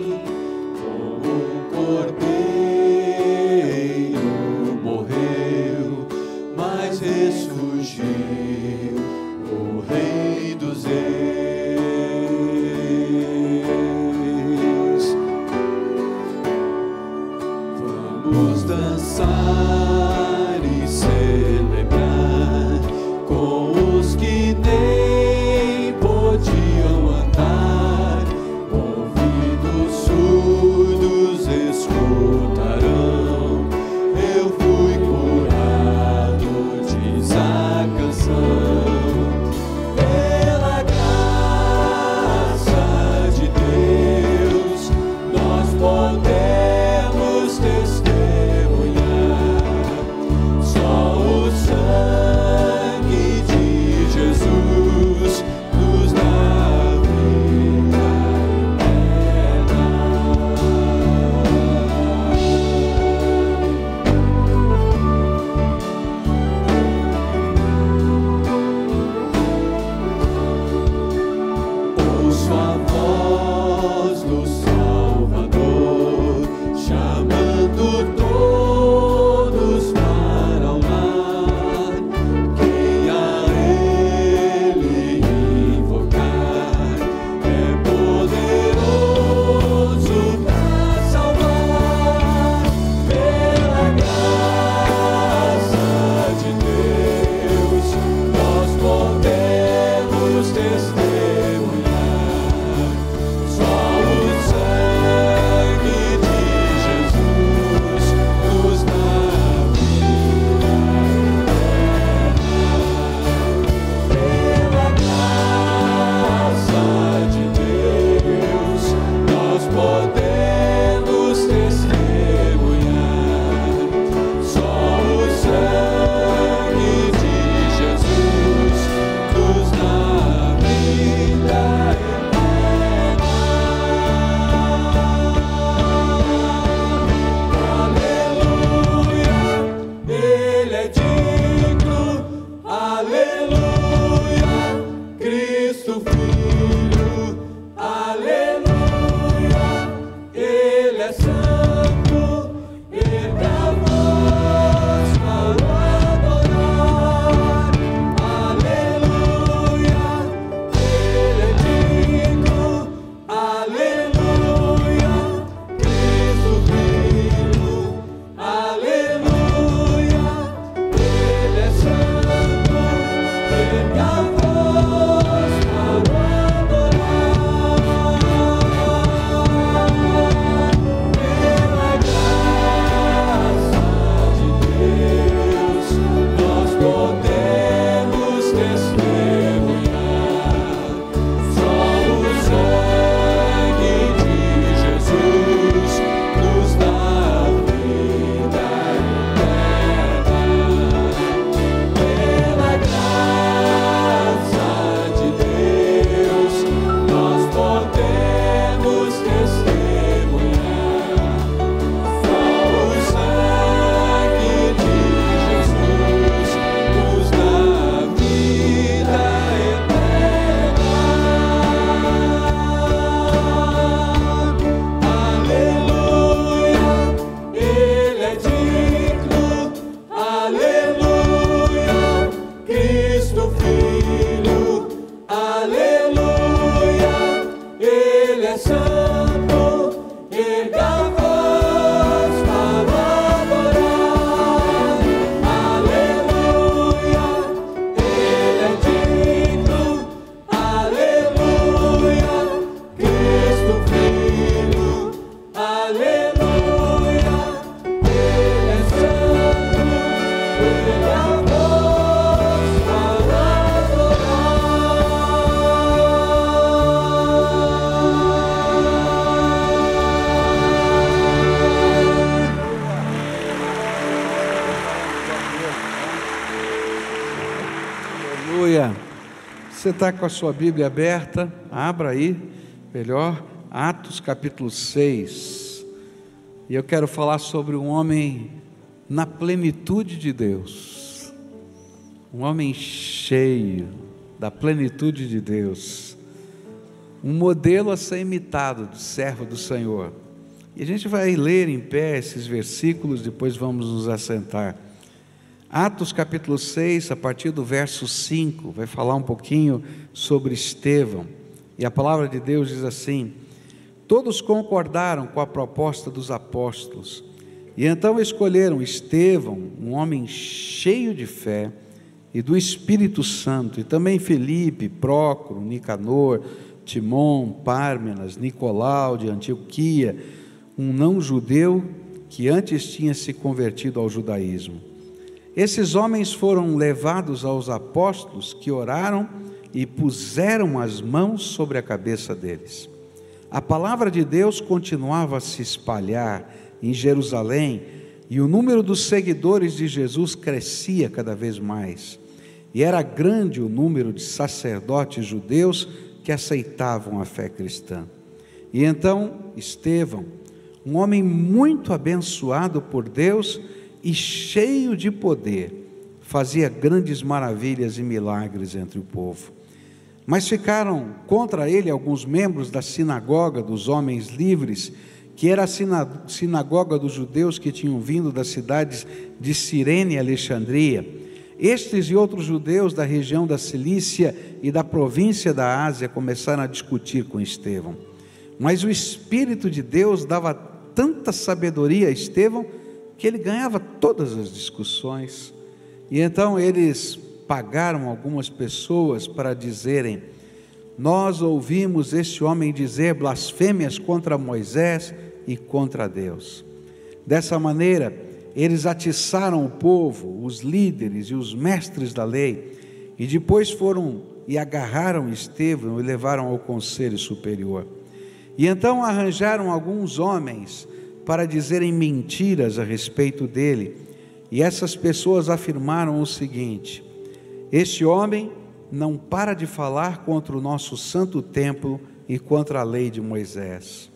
Você está com a sua Bíblia aberta? Abra aí, melhor, Atos capítulo 6. E eu quero falar sobre um homem na plenitude de Deus. Um homem cheio da plenitude de Deus. Um modelo a ser imitado do servo do Senhor. E a gente vai ler em pé esses versículos, depois vamos nos assentar. Atos capítulo 6, a partir do verso 5, vai falar um pouquinho sobre Estevão. E a palavra de Deus diz assim: Todos concordaram com a proposta dos apóstolos, e então escolheram Estevão, um homem cheio de fé e do Espírito Santo, e também Felipe, Prócoro, Nicanor, Timon, Pármenas, Nicolau de Antioquia, um não-judeu que antes tinha se convertido ao judaísmo. Esses homens foram levados aos apóstolos que oraram e puseram as mãos sobre a cabeça deles. A palavra de Deus continuava a se espalhar em Jerusalém e o número dos seguidores de Jesus crescia cada vez mais. E era grande o número de sacerdotes judeus que aceitavam a fé cristã. E então Estevão, um homem muito abençoado por Deus, e cheio de poder, fazia grandes maravilhas e milagres entre o povo. Mas ficaram contra ele alguns membros da sinagoga dos homens livres, que era a sinagoga dos judeus que tinham vindo das cidades de Cirene e Alexandria. Estes e outros judeus da região da Cilícia e da província da Ásia começaram a discutir com Estevão. Mas o Espírito de Deus dava tanta sabedoria a Estevão que ele ganhava todas as discussões. E então eles pagaram algumas pessoas para dizerem: Nós ouvimos este homem dizer blasfêmias contra Moisés e contra Deus. Dessa maneira, eles atiçaram o povo, os líderes e os mestres da lei, e depois foram e agarraram Estevão e levaram ao conselho superior. E então arranjaram alguns homens para dizerem mentiras a respeito dele. E essas pessoas afirmaram o seguinte: Este homem não para de falar contra o nosso santo templo e contra a lei de Moisés.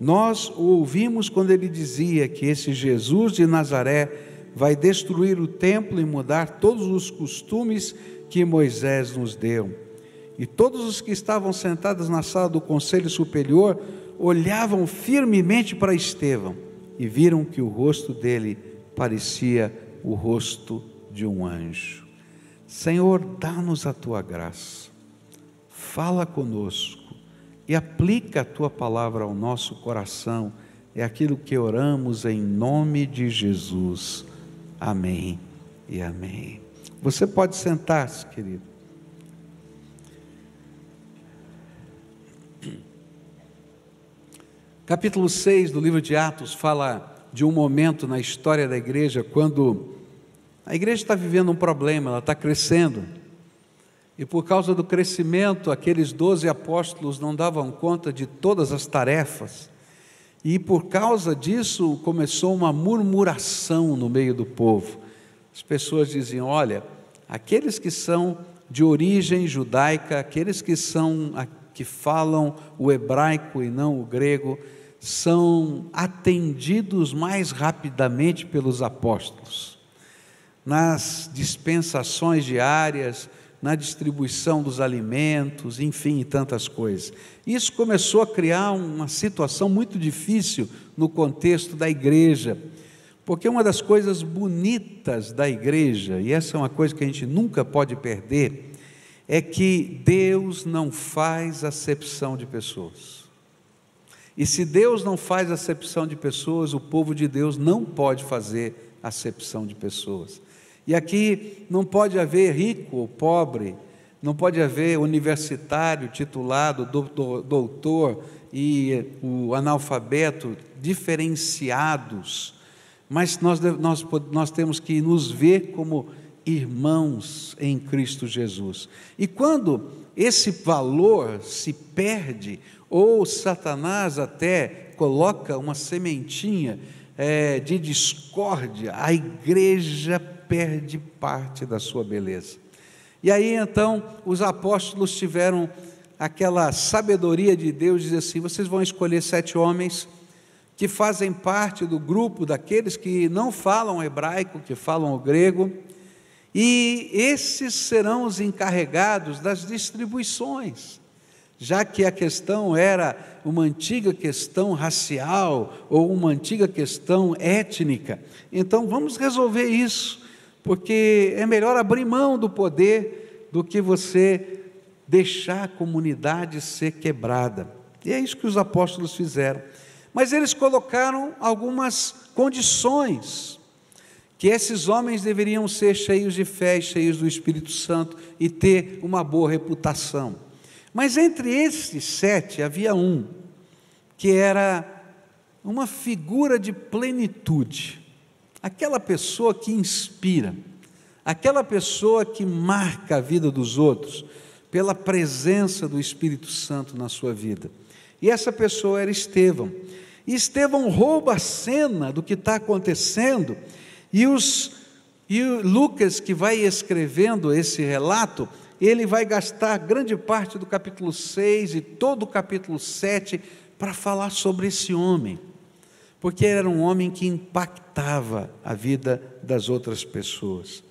Nós o ouvimos quando ele dizia que esse Jesus de Nazaré vai destruir o templo e mudar todos os costumes que Moisés nos deu. E todos os que estavam sentados na sala do conselho superior olhavam firmemente para Estevão e viram que o rosto dele parecia o rosto de um anjo. Senhor, dá-nos a tua graça, fala conosco e aplica a tua palavra ao nosso coração. É aquilo que oramos em nome de Jesus. Amém e amém. Você pode sentar-se, querido. Capítulo 6 do livro de Atos fala de um momento na história da igreja quando a igreja está vivendo um problema, ela está crescendo. E por causa do crescimento, aqueles doze apóstolos não davam conta de todas as tarefas. E por causa disso começou uma murmuração no meio do povo. As pessoas diziam: olha, aqueles que são de origem judaica, aqueles que são que falam o hebraico e não o grego, são atendidos mais rapidamente pelos apóstolos. Nas dispensações diárias, na distribuição dos alimentos, enfim, tantas coisas. Isso começou a criar uma situação muito difícil no contexto da igreja, porque uma das coisas bonitas da igreja, e essa é uma coisa que a gente nunca pode perder, é que Deus não faz acepção de pessoas. E se Deus não faz acepção de pessoas, o povo de Deus não pode fazer acepção de pessoas. E aqui não pode haver rico ou pobre, não pode haver universitário, titulado, doutor e o analfabeto diferenciados, mas nós, nós, nós temos que nos ver como irmãos em Cristo Jesus. E quando esse valor se perde, ou Satanás até coloca uma sementinha é, de discórdia, a igreja perde parte da sua beleza. E aí então os apóstolos tiveram aquela sabedoria de Deus, dizer assim: vocês vão escolher sete homens que fazem parte do grupo daqueles que não falam hebraico, que falam o grego, e esses serão os encarregados das distribuições, já que a questão era uma antiga questão racial ou uma antiga questão étnica. Então vamos resolver isso, porque é melhor abrir mão do poder do que você deixar a comunidade ser quebrada. E é isso que os apóstolos fizeram. Mas eles colocaram algumas condições que esses homens deveriam ser cheios de fé, cheios do Espírito Santo e ter uma boa reputação. Mas entre esses sete havia um que era uma figura de plenitude, aquela pessoa que inspira, aquela pessoa que marca a vida dos outros pela presença do Espírito Santo na sua vida. E essa pessoa era Estevão. E Estevão rouba a cena do que está acontecendo e, os, e Lucas, que vai escrevendo esse relato, ele vai gastar grande parte do capítulo 6 e todo o capítulo 7 para falar sobre esse homem, porque era um homem que impactava a vida das outras pessoas.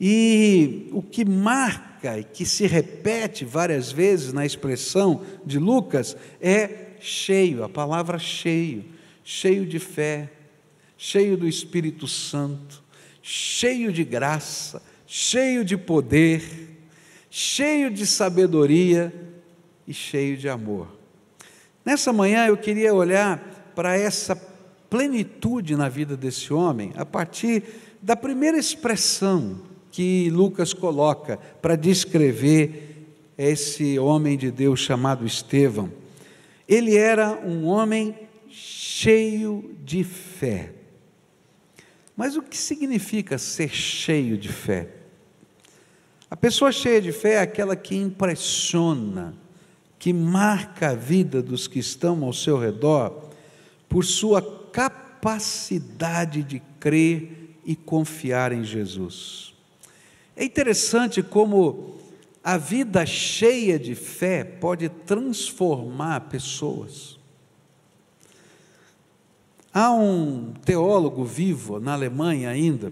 E o que marca e que se repete várias vezes na expressão de Lucas é cheio, a palavra cheio, cheio de fé, cheio do Espírito Santo, cheio de graça, cheio de poder, cheio de sabedoria e cheio de amor. Nessa manhã eu queria olhar para essa plenitude na vida desse homem a partir da primeira expressão que Lucas coloca para descrever esse homem de Deus chamado Estevão. Ele era um homem cheio de fé. Mas o que significa ser cheio de fé? A pessoa cheia de fé é aquela que impressiona, que marca a vida dos que estão ao seu redor por sua capacidade de crer e confiar em Jesus. É interessante como a vida cheia de fé pode transformar pessoas. Há um teólogo vivo na Alemanha ainda,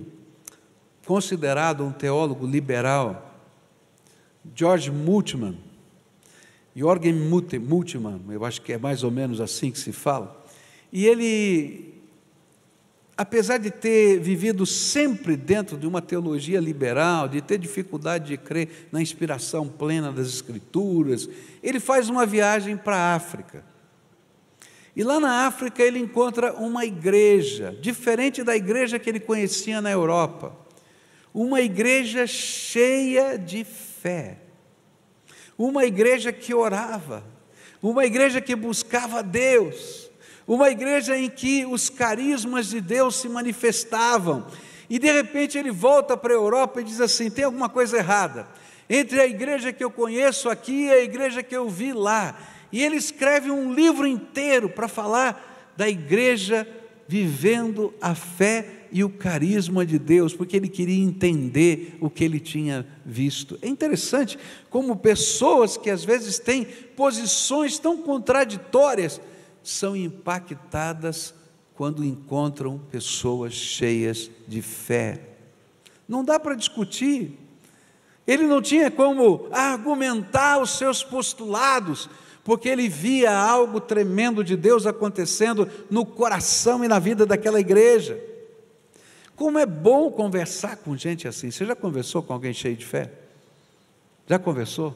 considerado um teólogo liberal, George Multman. Jorgen Multiman, eu acho que é mais ou menos assim que se fala. E ele, apesar de ter vivido sempre dentro de uma teologia liberal, de ter dificuldade de crer na inspiração plena das Escrituras, ele faz uma viagem para a África. E lá na África ele encontra uma igreja, diferente da igreja que ele conhecia na Europa. Uma igreja cheia de fé. Uma igreja que orava. Uma igreja que buscava Deus. Uma igreja em que os carismas de Deus se manifestavam. E de repente ele volta para a Europa e diz assim: tem alguma coisa errada entre a igreja que eu conheço aqui e a igreja que eu vi lá. E ele escreve um livro inteiro para falar da igreja vivendo a fé e o carisma de Deus, porque ele queria entender o que ele tinha visto. É interessante como pessoas que às vezes têm posições tão contraditórias são impactadas quando encontram pessoas cheias de fé. Não dá para discutir. Ele não tinha como argumentar os seus postulados, porque ele via algo tremendo de Deus acontecendo no coração e na vida daquela igreja. Como é bom conversar com gente assim. Você já conversou com alguém cheio de fé? Já conversou?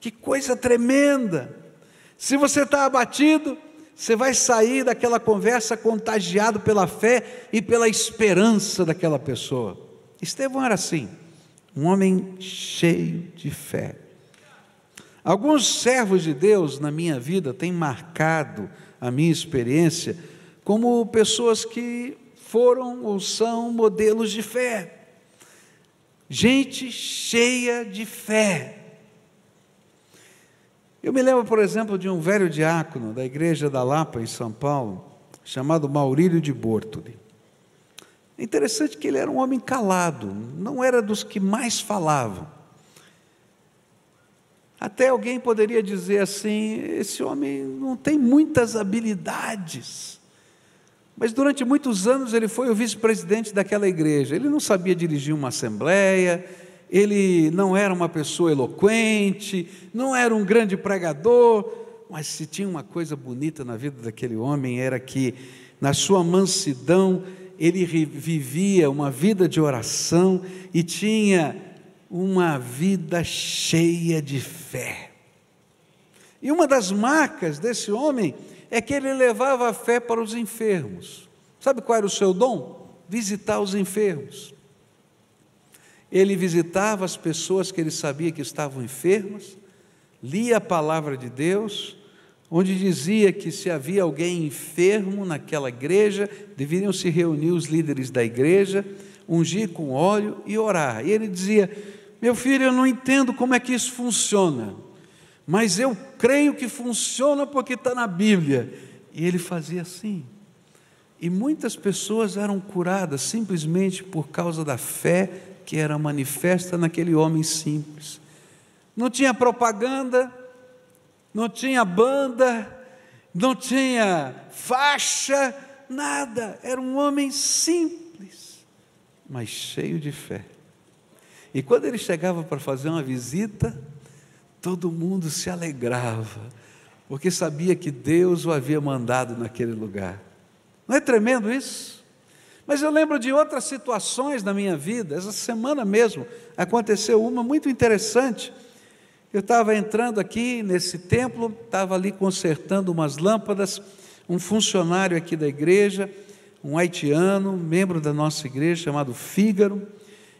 Que coisa tremenda! Se você está abatido, você vai sair daquela conversa contagiado pela fé e pela esperança daquela pessoa. Estevão era assim, um homem cheio de fé. Alguns servos de Deus na minha vida têm marcado a minha experiência como pessoas que foram ou são modelos de fé. Gente cheia de fé. Eu me lembro, por exemplo, de um velho diácono da igreja da Lapa, em São Paulo, chamado Maurílio de Bortoli. É interessante que ele era um homem calado, não era dos que mais falavam. Até alguém poderia dizer assim: esse homem não tem muitas habilidades. Mas durante muitos anos ele foi o vice-presidente daquela igreja. Ele não sabia dirigir uma assembleia, ele não era uma pessoa eloquente, não era um grande pregador, mas se tinha uma coisa bonita na vida daquele homem era que, na sua mansidão, ele vivia uma vida de oração e tinha uma vida cheia de fé. E uma das marcas desse homem é que ele levava a fé para os enfermos. Sabe qual era o seu dom? Visitar os enfermos. Ele visitava as pessoas que ele sabia que estavam enfermas, lia a palavra de Deus, onde dizia que se havia alguém enfermo naquela igreja, deveriam se reunir os líderes da igreja, ungir com óleo e orar. E ele dizia: meu filho, eu não entendo como é que isso funciona, mas eu creio que funciona porque está na Bíblia. E ele fazia assim. E muitas pessoas eram curadas simplesmente por causa da fé que era manifesta naquele homem simples. Não tinha propaganda, não tinha banda, não tinha faixa, nada. Era um homem simples, mas cheio de fé. E quando ele chegava para fazer uma visita, todo mundo se alegrava, porque sabia que Deus o havia mandado naquele lugar. Não é tremendo isso? Mas eu lembro de outras situações na minha vida, essa semana mesmo aconteceu uma muito interessante. Eu estava entrando aqui nesse templo, estava ali consertando umas lâmpadas, um funcionário aqui da igreja, um haitiano, membro da nossa igreja, chamado Fígaro,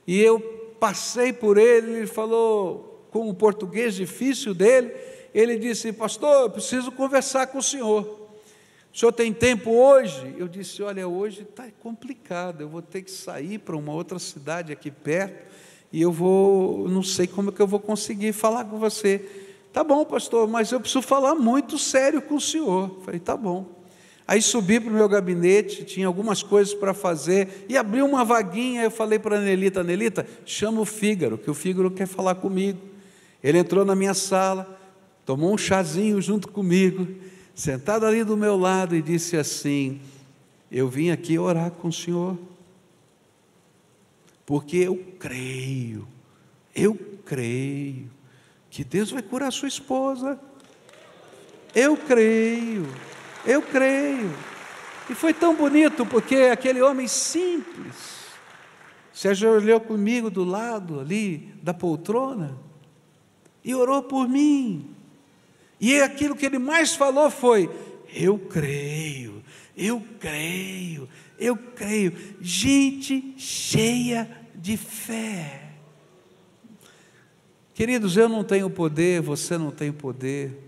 e eu passei por ele, ele falou com o português difícil dele, ele disse: Pastor, eu preciso conversar com o senhor. O senhor tem tempo hoje? Eu disse: Olha, hoje está complicado, eu vou ter que sair para uma outra cidade aqui perto e eu vou, não sei como é que eu vou conseguir falar com você. Tá bom, pastor, mas eu preciso falar muito sério com o senhor. falei: Tá bom. Aí subi para o meu gabinete, tinha algumas coisas para fazer, e abri uma vaguinha, eu falei para a Nelita, Nelita, chama o Fígaro, que o Fígaro quer falar comigo. Ele entrou na minha sala, tomou um chazinho junto comigo, sentado ali do meu lado e disse assim: Eu vim aqui orar com o Senhor, porque eu creio, eu creio que Deus vai curar sua esposa. Eu creio, eu creio. E foi tão bonito porque aquele homem simples se ajoelhou comigo do lado ali da poltrona e orou por mim. E aquilo que ele mais falou foi: Eu creio, eu creio, eu creio. Gente cheia de fé. Queridos, eu não tenho poder, você não tem poder.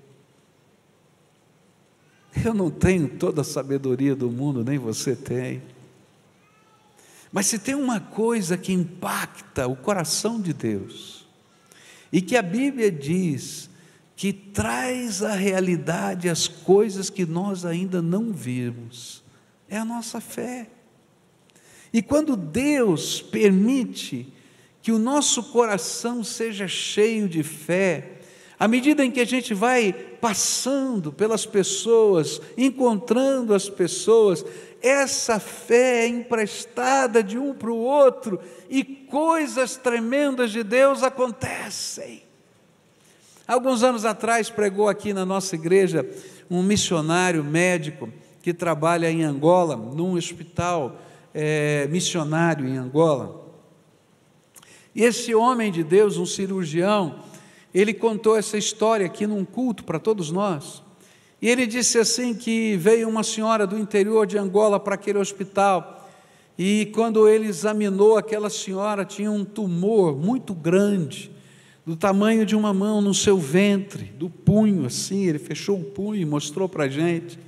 Eu não tenho toda a sabedoria do mundo, nem você tem. Mas se tem uma coisa que impacta o coração de Deus, e que a Bíblia diz que traz à realidade as coisas que nós ainda não vimos, é a nossa fé. E quando Deus permite que o nosso coração seja cheio de fé, à medida em que a gente vai passando pelas pessoas, encontrando as pessoas, essa fé é emprestada de um para o outro e coisas tremendas de Deus acontecem. Alguns anos atrás pregou aqui na nossa igreja um missionário médico que trabalha em Angola, num hospital é, missionário em Angola. E esse homem de Deus, um cirurgião, ele contou essa história aqui num culto para todos nós. E ele disse assim que veio uma senhora do interior de Angola para aquele hospital. E quando ele examinou aquela senhora, tinha um tumor muito grande, do tamanho de uma mão no seu ventre, do punho assim, ele fechou o punho e mostrou para a gente.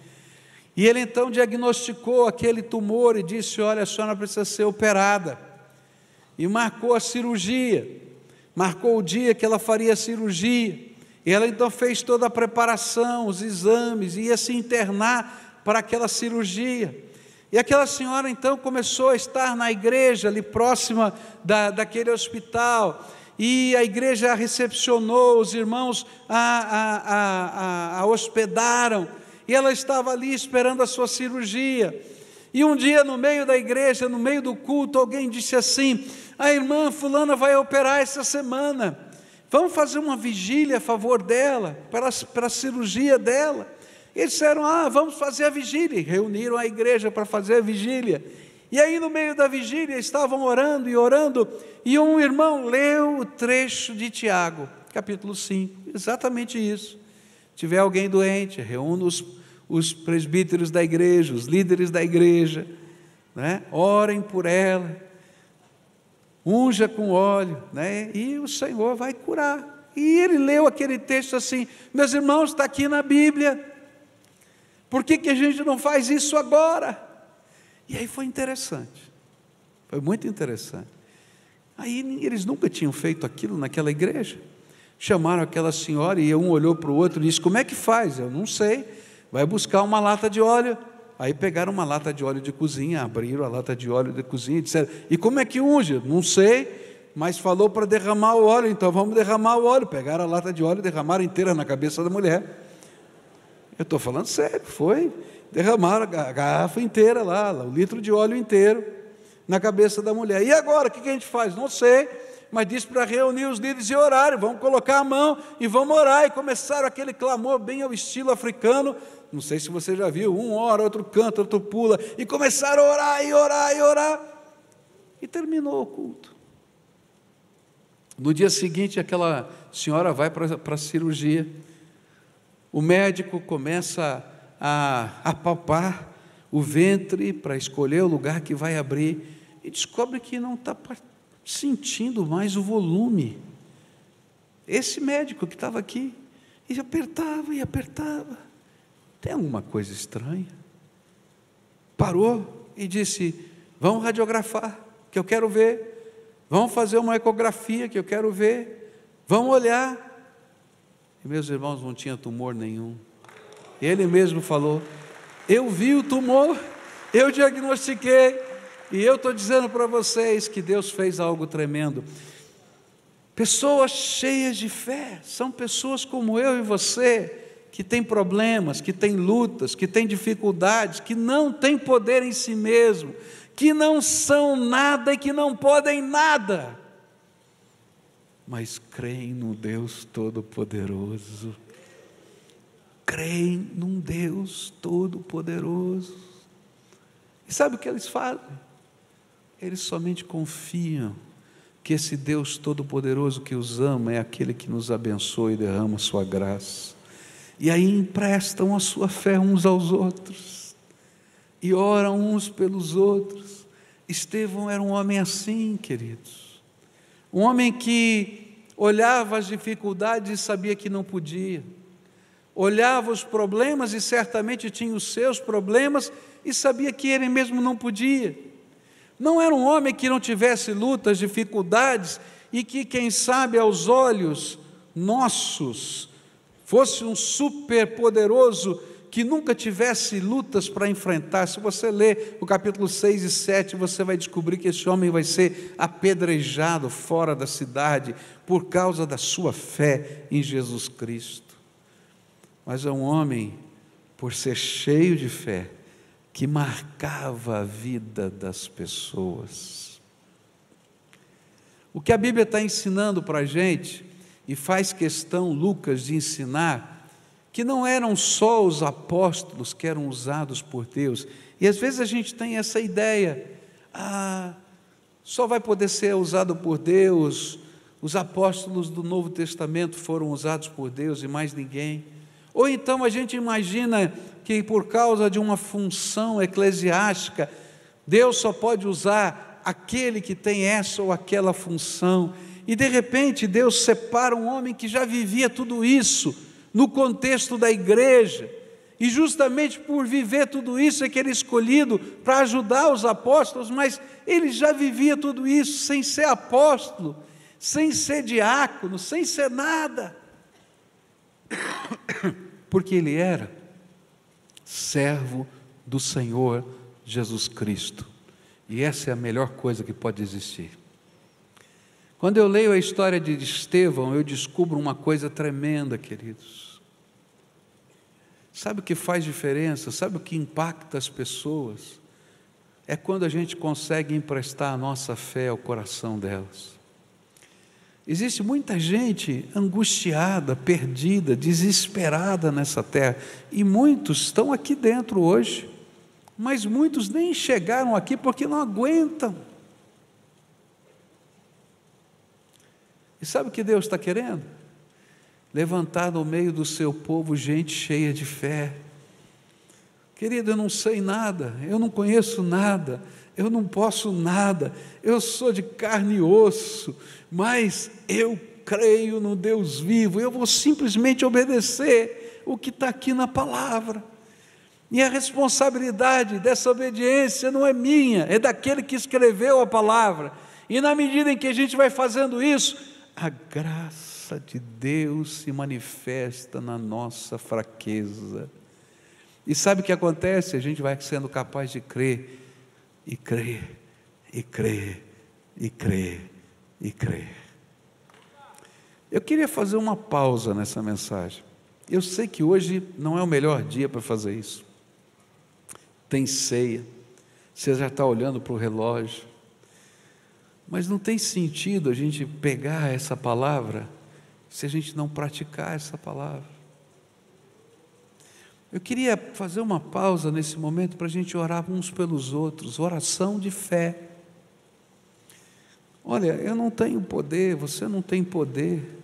E ele então diagnosticou aquele tumor e disse: Olha, a senhora precisa ser operada. E marcou a cirurgia marcou o dia que ela faria a cirurgia. E ela então fez toda a preparação, os exames, ia se internar para aquela cirurgia. E aquela senhora então começou a estar na igreja, ali próxima da, daquele hospital. E a igreja a recepcionou, os irmãos a, a, a, a hospedaram. E ela estava ali esperando a sua cirurgia. E um dia, no meio da igreja, no meio do culto, alguém disse assim: A irmã Fulana vai operar essa semana. Vamos fazer uma vigília a favor dela, para, para a cirurgia dela. E disseram: Ah, vamos fazer a vigília. E reuniram a igreja para fazer a vigília. E aí, no meio da vigília, estavam orando e orando, e um irmão leu o trecho de Tiago, capítulo 5, exatamente isso. Se tiver alguém doente, reúna os os presbíteros da igreja, os líderes da igreja, né? orem por ela, unja com óleo, né? e o Senhor vai curar. E ele leu aquele texto assim: meus irmãos, está aqui na Bíblia, por que, que a gente não faz isso agora? E aí foi interessante, foi muito interessante. Aí eles nunca tinham feito aquilo naquela igreja. Chamaram aquela senhora e um olhou para o outro e disse: Como é que faz? Eu não sei vai buscar uma lata de óleo. Aí pegaram uma lata de óleo de cozinha, abriram a lata de óleo de cozinha e disseram: E como é que unge? Não sei, mas falou para derramar o óleo, então vamos derramar o óleo. Pegaram a lata de óleo e derramaram inteira na cabeça da mulher. Eu estou falando sério, foi. Derramaram a garrafa inteira lá, o litro de óleo inteiro na cabeça da mulher. E agora, o que a gente faz? Não sei mas disse para reunir os líderes e orar, vamos colocar a mão e vamos orar. E começaram aquele clamor bem ao estilo africano. Não sei se você já viu, um ora, outro canta, outro pula. E começaram a orar e orar e orar. E terminou o culto. No dia seguinte, aquela senhora vai para, a cirurgia. O médico começa a, a palpar o ventre para escolher o lugar que vai abrir e descobre que não está sentindo mais o volume. Esse médico que estava aqui, e apertava e apertava. Tem alguma coisa estranha? Parou e disse: Vamos radiografar, que eu quero ver. Vamos fazer uma ecografia, que eu quero ver. Vamos olhar. E meus irmãos não tinha tumor nenhum. Ele mesmo falou: Eu vi o tumor, eu diagnostiquei. E eu estou dizendo para vocês que Deus fez algo tremendo. Pessoas cheias de fé, são pessoas como eu e você, que têm problemas, que têm lutas, que têm dificuldades, que não têm poder em si mesmo, que não são nada e que não podem nada, mas creem no Deus Todo-Poderoso creem num Deus todo-poderoso. E sabe o que eles fazem? Eles somente confiam que esse Deus todo-poderoso que os ama é aquele que nos abençoa e derrama sua graça. E aí emprestam a sua fé uns aos outros e oram uns pelos outros. Estevão era um homem assim, queridos. Um homem que olhava as dificuldades e sabia que não podia. Olhava os problemas e certamente tinha os seus problemas e sabia que ele mesmo não podia. Não era um homem que não tivesse lutas, dificuldades e que, quem sabe, aos olhos nossos, fosse um super poderoso que nunca tivesse lutas para enfrentar. Se você ler o capítulo 6 e 7, você vai descobrir que esse homem vai ser apedrejado fora da cidade por causa da sua fé em Jesus Cristo. Mas é um homem, por ser cheio de fé, que marcava a vida das pessoas. O que a Bíblia está ensinando para a gente, e faz questão Lucas de ensinar, que não eram só os apóstolos que eram usados por Deus, e às vezes a gente tem essa ideia, ah, só vai poder ser usado por Deus, os apóstolos do Novo Testamento foram usados por Deus e mais ninguém. Ou então a gente imagina que por causa de uma função eclesiástica, Deus só pode usar aquele que tem essa ou aquela função. E de repente Deus separa um homem que já vivia tudo isso no contexto da igreja. E justamente por viver tudo isso é que ele é escolhido para ajudar os apóstolos, mas ele já vivia tudo isso sem ser apóstolo, sem ser diácono, sem ser nada. Porque ele era servo do Senhor Jesus Cristo. E essa é a melhor coisa que pode existir. Quando eu leio a história de Estevão, eu descubro uma coisa tremenda, queridos. Sabe o que faz diferença? Sabe o que impacta as pessoas? É quando a gente consegue emprestar a nossa fé ao coração delas. Existe muita gente angustiada, perdida, desesperada nessa terra, e muitos estão aqui dentro hoje, mas muitos nem chegaram aqui porque não aguentam. E sabe o que Deus está querendo? Levantar no meio do seu povo gente cheia de fé. Querido, eu não sei nada, eu não conheço nada, eu não posso nada, eu sou de carne e osso, mas eu creio no Deus vivo, eu vou simplesmente obedecer o que está aqui na palavra. E a responsabilidade dessa obediência não é minha, é daquele que escreveu a palavra. E na medida em que a gente vai fazendo isso, a graça de Deus se manifesta na nossa fraqueza. E sabe o que acontece? A gente vai sendo capaz de crer, e crer, e crer, e crer, e crer. Eu queria fazer uma pausa nessa mensagem. Eu sei que hoje não é o melhor dia para fazer isso. Tem ceia, você já está olhando para o relógio, mas não tem sentido a gente pegar essa palavra se a gente não praticar essa palavra. Eu queria fazer uma pausa nesse momento para a gente orar uns pelos outros, oração de fé. Olha, eu não tenho poder, você não tem poder.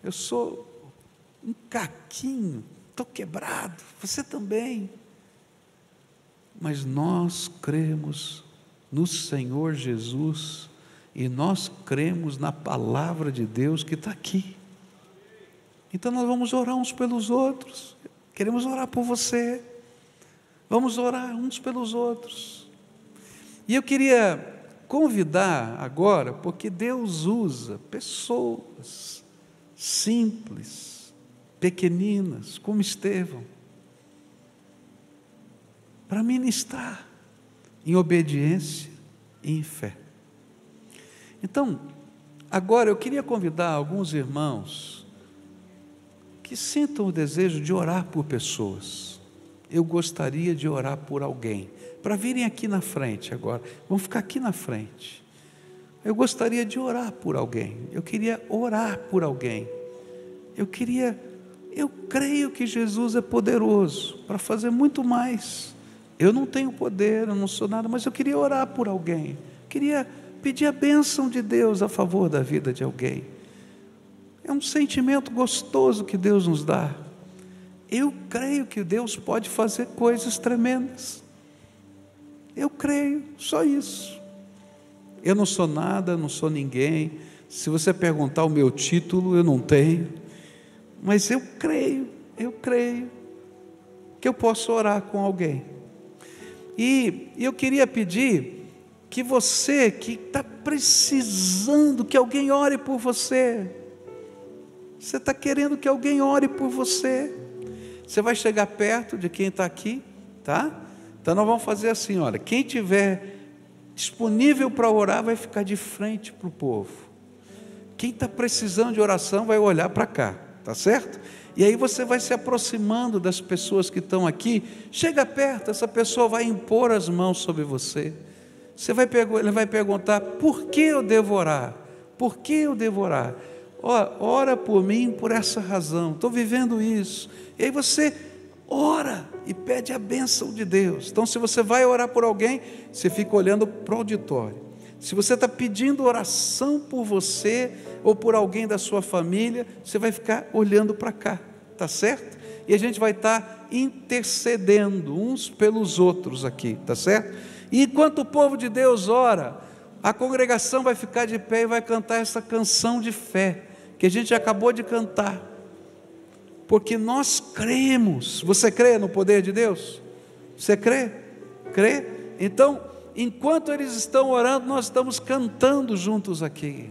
Eu sou um caquinho, estou quebrado, você também. Mas nós cremos no Senhor Jesus e nós cremos na palavra de Deus que está aqui. Então nós vamos orar uns pelos outros. Queremos orar por você. Vamos orar uns pelos outros. E eu queria convidar agora, porque Deus usa pessoas simples, pequeninas, como Estevão, para ministrar em obediência e em fé. Então, agora eu queria convidar alguns irmãos que sintam o desejo de orar por pessoas. Eu gostaria de orar por alguém para virem aqui na frente agora. Vão ficar aqui na frente. Eu gostaria de orar por alguém. Eu queria orar por alguém. Eu queria Eu creio que Jesus é poderoso para fazer muito mais. Eu não tenho poder, eu não sou nada, mas eu queria orar por alguém. Queria pedir a bênção de Deus a favor da vida de alguém. É um sentimento gostoso que Deus nos dá. Eu creio que Deus pode fazer coisas tremendas. Eu creio, só isso. Eu não sou nada, não sou ninguém. Se você perguntar o meu título, eu não tenho. Mas eu creio, eu creio que eu posso orar com alguém. E eu queria pedir que você que está precisando que alguém ore por você, você está querendo que alguém ore por você, você vai chegar perto de quem está aqui, tá? Então nós vamos fazer assim, olha, quem tiver disponível para orar vai ficar de frente para o povo. Quem está precisando de oração vai olhar para cá, tá certo? E aí você vai se aproximando das pessoas que estão aqui, chega perto, essa pessoa vai impor as mãos sobre você. Você vai ele vai perguntar: por que eu devo orar? Por que eu devo orar? Ora por mim por essa razão, estou vivendo isso. E aí você ora e pede a bênção de Deus. Então, se você vai orar por alguém, você fica olhando para o auditório. Se você está pedindo oração por você ou por alguém da sua família, você vai ficar olhando para cá, tá certo? E a gente vai estar tá intercedendo uns pelos outros aqui, tá certo? E enquanto o povo de Deus ora, a congregação vai ficar de pé e vai cantar essa canção de fé que a gente acabou de cantar. Porque nós cremos. Você crê no poder de Deus? Você crê? Crê? Então, enquanto eles estão orando, nós estamos cantando juntos aqui.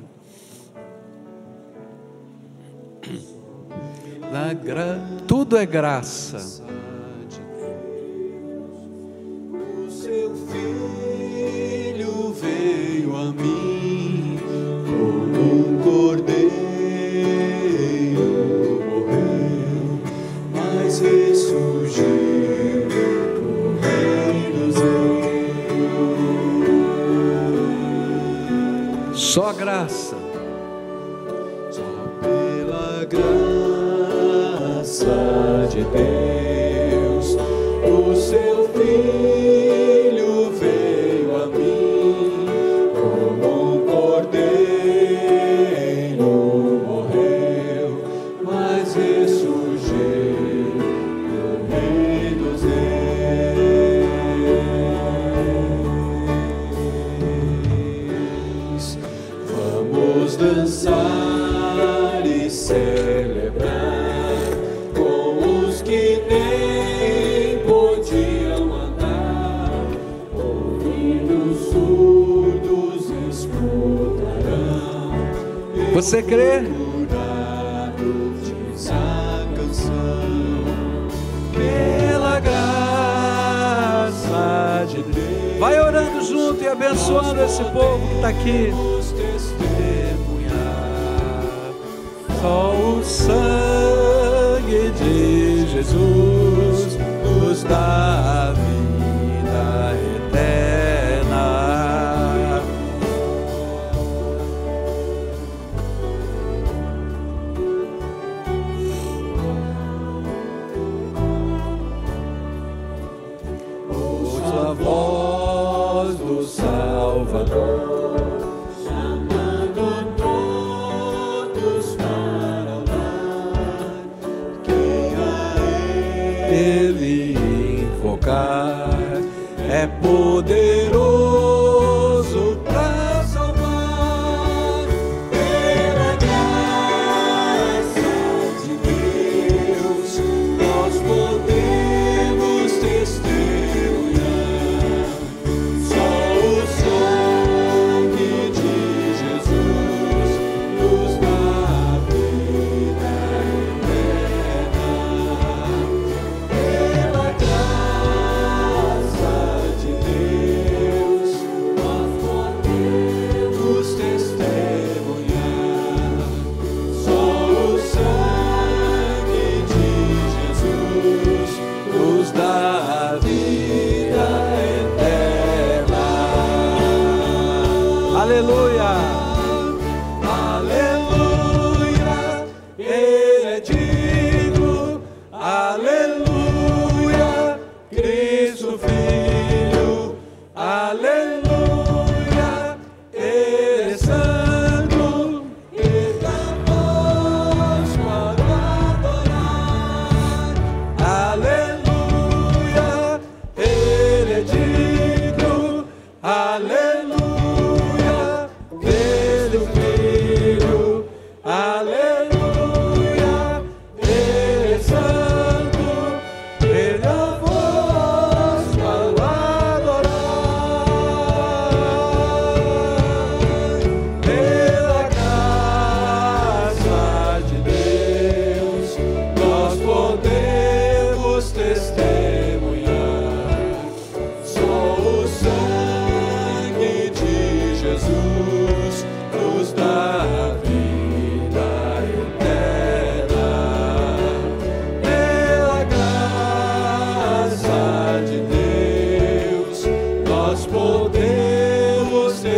Tudo é graça. O seu filho veio a mim como um cordeiro Só graça. Só pela graça de Deus,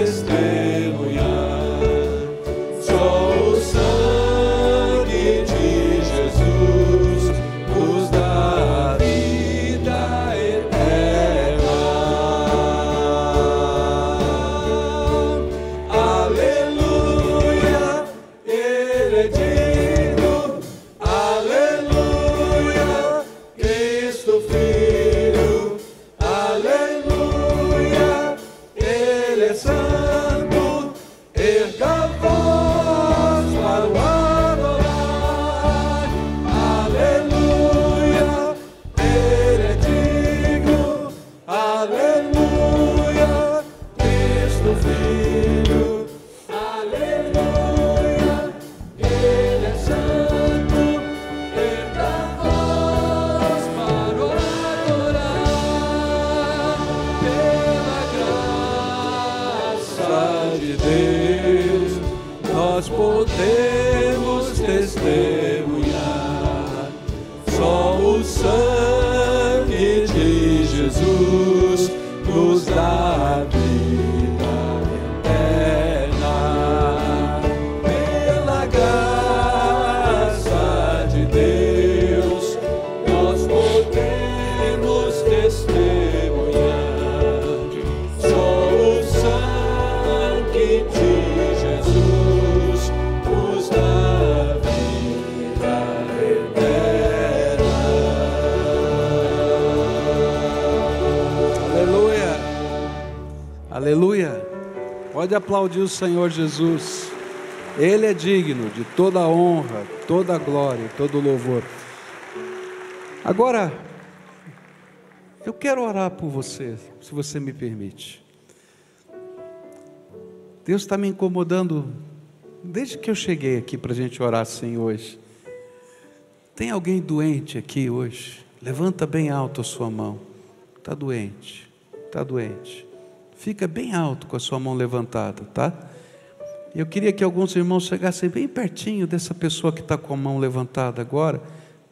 esteve. Pode aplaudir o Senhor Jesus. Ele é digno de toda honra, toda glória, todo o louvor. Agora, eu quero orar por você, se você me permite. Deus está me incomodando desde que eu cheguei aqui para a gente orar assim hoje. Tem alguém doente aqui hoje? Levanta bem alto a sua mão. Está doente, está doente. Fica bem alto com a sua mão levantada, tá? Eu queria que alguns irmãos chegassem bem pertinho dessa pessoa que está com a mão levantada agora,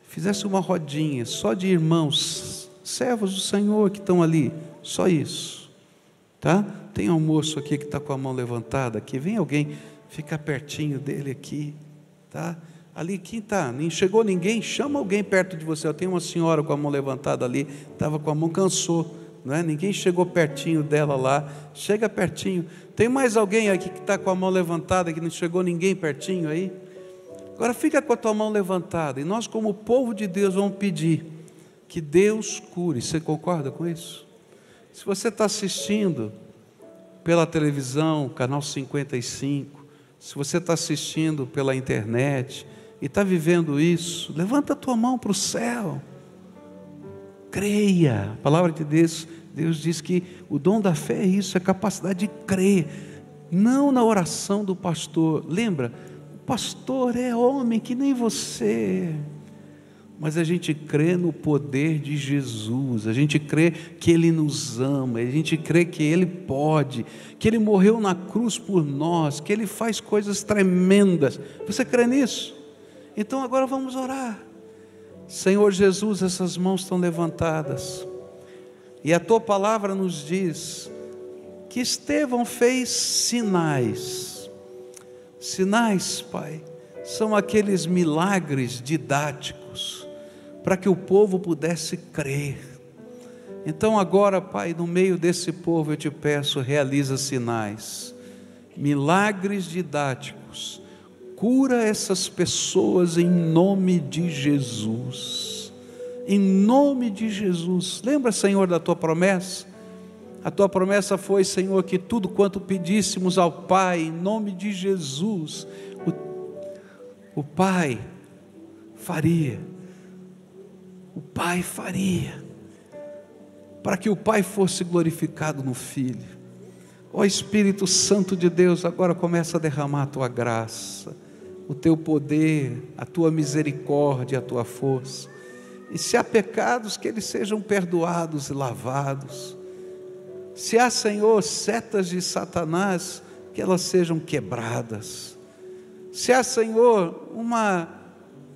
fizesse uma rodinha só de irmãos, servos do Senhor que estão ali, só isso, tá? Tem um moço aqui que está com a mão levantada aqui, vem alguém ficar pertinho dele aqui, tá? Ali, quem está? Nem chegou ninguém, chama alguém perto de você. Eu tenho uma senhora com a mão levantada ali, estava com a mão, cansou, não é? Ninguém chegou pertinho dela lá. Chega pertinho. Tem mais alguém aqui que está com a mão levantada, que não chegou ninguém pertinho aí? Agora fica com a tua mão levantada, e nós, como povo de Deus, vamos pedir que Deus cure. Você concorda com isso? Se você está assistindo pela televisão, canal 55, se você está assistindo pela internet, e está vivendo isso, levanta a tua mão para o céu. Creia. A palavra de Deus, Deus diz que o dom da fé é isso, é a capacidade de crer. Não na oração do pastor. Lembra? O pastor é homem que nem você. Mas a gente crê no poder de Jesus, a gente crê que Ele nos ama, a gente crê que Ele pode, que Ele morreu na cruz por nós, que Ele faz coisas tremendas. Você crê nisso? Então agora vamos orar. Senhor Jesus, essas mãos estão levantadas. E a tua palavra nos diz que Estevão fez sinais. Sinais, Pai, são aqueles milagres didáticos para que o povo pudesse crer. Então agora, Pai, no meio desse povo eu te peço, realiza sinais, milagres didáticos Cura essas pessoas em nome de Jesus. Em nome de Jesus. Lembra, Senhor, da tua promessa? A tua promessa foi, Senhor, que tudo quanto pedíssemos ao Pai, em nome de Jesus, o, o Pai faria. O Pai faria. Para que o Pai fosse glorificado no Filho. Ó Espírito Santo de Deus, agora começa a derramar a tua graça o teu poder, a tua misericórdia, a tua força. E se há pecados, que eles sejam perdoados e lavados. Se há, Senhor, setas de Satanás, que elas sejam quebradas. Se há, Senhor, uma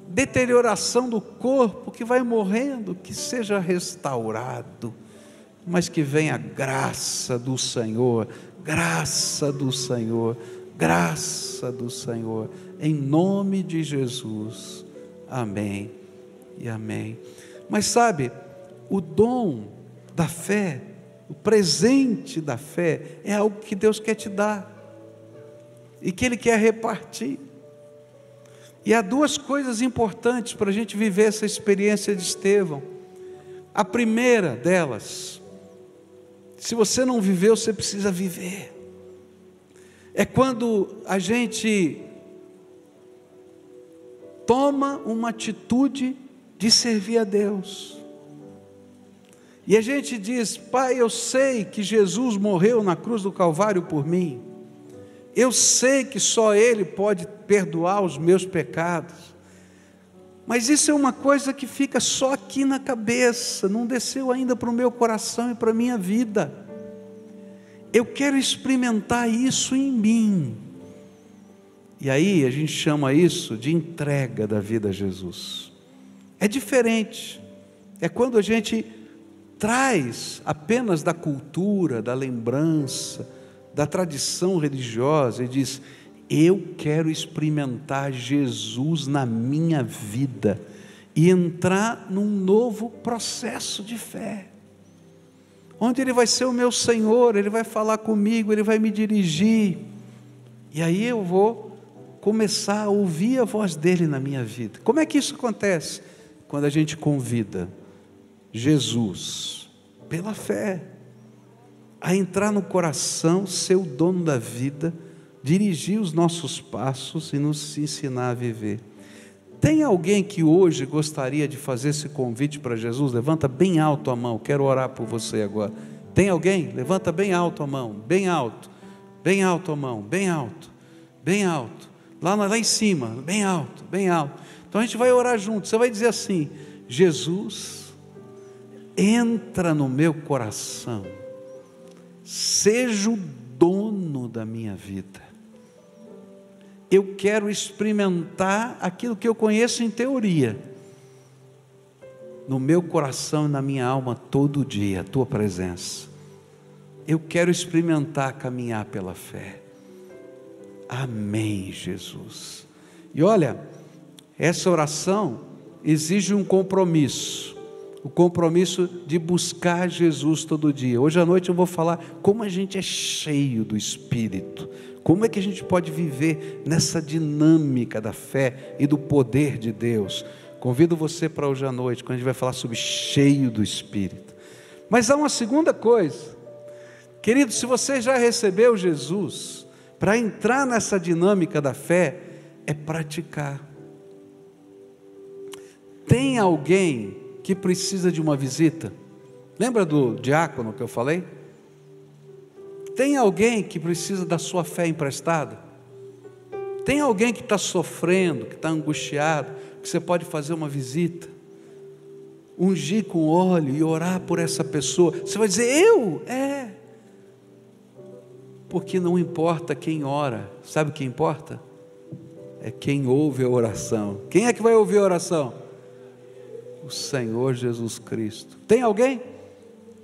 deterioração do corpo que vai morrendo, que seja restaurado, mas que venha graça do Senhor, graça do Senhor, graça do Senhor em nome de Jesus. Amém e amém. Mas sabe, o dom da fé, o presente da fé, é algo que Deus quer te dar e que Ele quer repartir. E há duas coisas importantes para a gente viver essa experiência de Estevão. A primeira delas, se você não viveu, você precisa viver. É quando a gente toma uma atitude de servir a Deus. E a gente diz: Pai, eu sei que Jesus morreu na cruz do Calvário por mim. Eu sei que só Ele pode perdoar os meus pecados. Mas isso é uma coisa que fica só aqui na cabeça, não desceu ainda para o meu coração e para a minha vida. Eu quero experimentar isso em mim. E aí a gente chama isso de entrega da vida a Jesus. É diferente. É quando a gente traz apenas da cultura, da lembrança, da tradição religiosa e diz: Eu quero experimentar Jesus na minha vida e entrar num novo processo de fé, onde Ele vai ser o meu Senhor, Ele vai falar comigo, Ele vai me dirigir, e aí eu vou começar a ouvir a voz dele na minha vida. Como é que isso acontece? Quando a gente convida Jesus pela fé. a entrar no coração, ser o dono da vida, dirigir os nossos passos e nos ensinar a viver. Tem alguém que hoje gostaria de fazer esse convite para Jesus? Levanta bem alto a mão, quero orar por você agora. Tem alguém? Levanta bem alto a mão, bem alto, bem alto a mão, bem alto, bem alto. Lá, lá em cima, bem alto, bem alto. Então a gente vai orar junto. Você vai dizer assim: Jesus, entra no meu coração, seja o dono da minha vida eu quero experimentar aquilo que eu conheço em teoria, no meu coração e na minha alma todo dia, a tua presença. Eu quero experimentar caminhar pela fé. Amém, Jesus. E olha, essa oração exige um compromisso, o compromisso de buscar Jesus todo dia. Hoje à noite eu vou falar como a gente é cheio do Espírito como é que a gente pode viver nessa dinâmica da fé e do poder de Deus? Convido você para hoje à noite, quando a gente vai falar sobre cheio do Espírito. Mas há uma segunda coisa. Querido, se você já recebeu Jesus, para entrar nessa dinâmica da fé, é praticar. Tem alguém que precisa de uma visita? Lembra do diácono que eu falei? Tem alguém que precisa da sua fé emprestada? Tem alguém que está sofrendo, que está angustiado, que você pode fazer uma visita, ungir com óleo e orar por essa pessoa. Você vai dizer, eu? É. Porque não importa quem ora, sabe o que importa? É quem ouve a oração. Quem é que vai ouvir a oração? O Senhor Jesus Cristo. Tem alguém?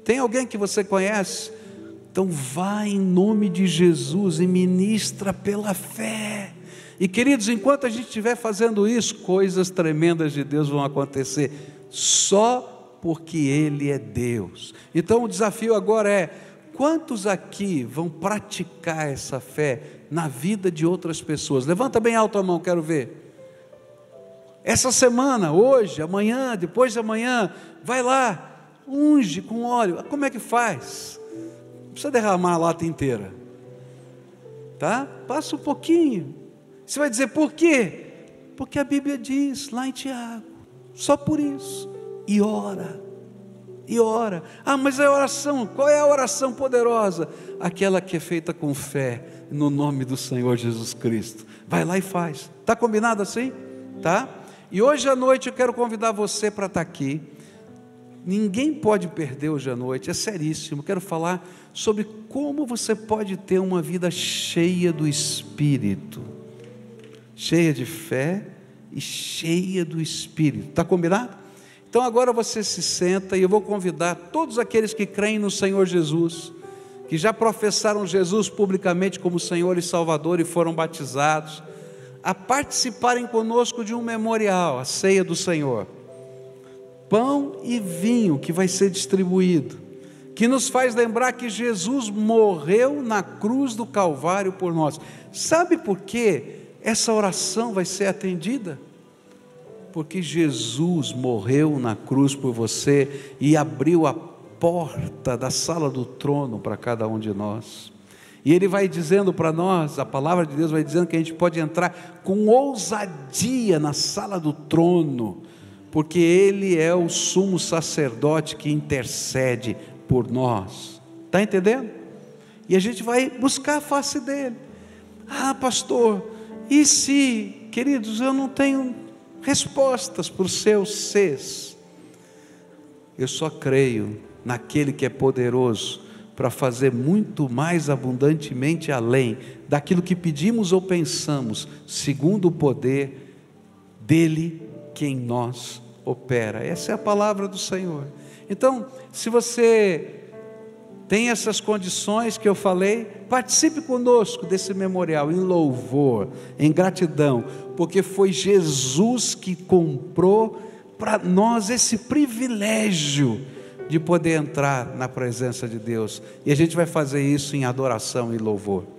Tem alguém que você conhece? Então, vá em nome de Jesus e ministra pela fé. E queridos, enquanto a gente estiver fazendo isso, coisas tremendas de Deus vão acontecer, só porque Ele é Deus. Então, o desafio agora é: quantos aqui vão praticar essa fé na vida de outras pessoas? Levanta bem alto a mão, quero ver. Essa semana, hoje, amanhã, depois de amanhã, vai lá, unge com óleo. Como é que faz? precisa derramar a lata inteira. Tá? Passa um pouquinho. Você vai dizer por quê? Porque a Bíblia diz lá em Tiago, só por isso. E ora. E ora. Ah, mas é oração. Qual é a oração poderosa? Aquela que é feita com fé no nome do Senhor Jesus Cristo. Vai lá e faz. Tá combinado assim? Tá? E hoje à noite eu quero convidar você para estar tá aqui. Ninguém pode perder hoje à noite, é seríssimo. Quero falar sobre como você pode ter uma vida cheia do Espírito, cheia de fé e cheia do Espírito. Está combinado? Então agora você se senta e eu vou convidar todos aqueles que creem no Senhor Jesus, que já professaram Jesus publicamente como Senhor e Salvador e foram batizados, a participarem conosco de um memorial, a ceia do Senhor. Pão e vinho que vai ser distribuído que nos faz lembrar que Jesus morreu na cruz do Calvário por nós. Sabe por que essa oração vai ser atendida? Porque Jesus morreu na cruz por você e abriu a porta da sala do trono para cada um de nós. E Ele vai dizendo para nós, a palavra de Deus vai dizendo que a gente pode entrar com ousadia na sala do trono, porque Ele é o sumo sacerdote que intercede por nós. Está entendendo? E a gente vai buscar a face dele. Ah, pastor, e se, queridos, eu não tenho respostas para os seus ses? Eu só creio naquele que é poderoso para fazer muito mais abundantemente além daquilo que pedimos ou pensamos, segundo o poder dele que em nós opera. Essa é a palavra do Senhor. Então, se você tem essas condições que eu falei, participe conosco desse memorial em louvor, em gratidão, porque foi Jesus que comprou para nós esse privilégio de poder entrar na presença de Deus. E a gente vai fazer isso em adoração e louvor.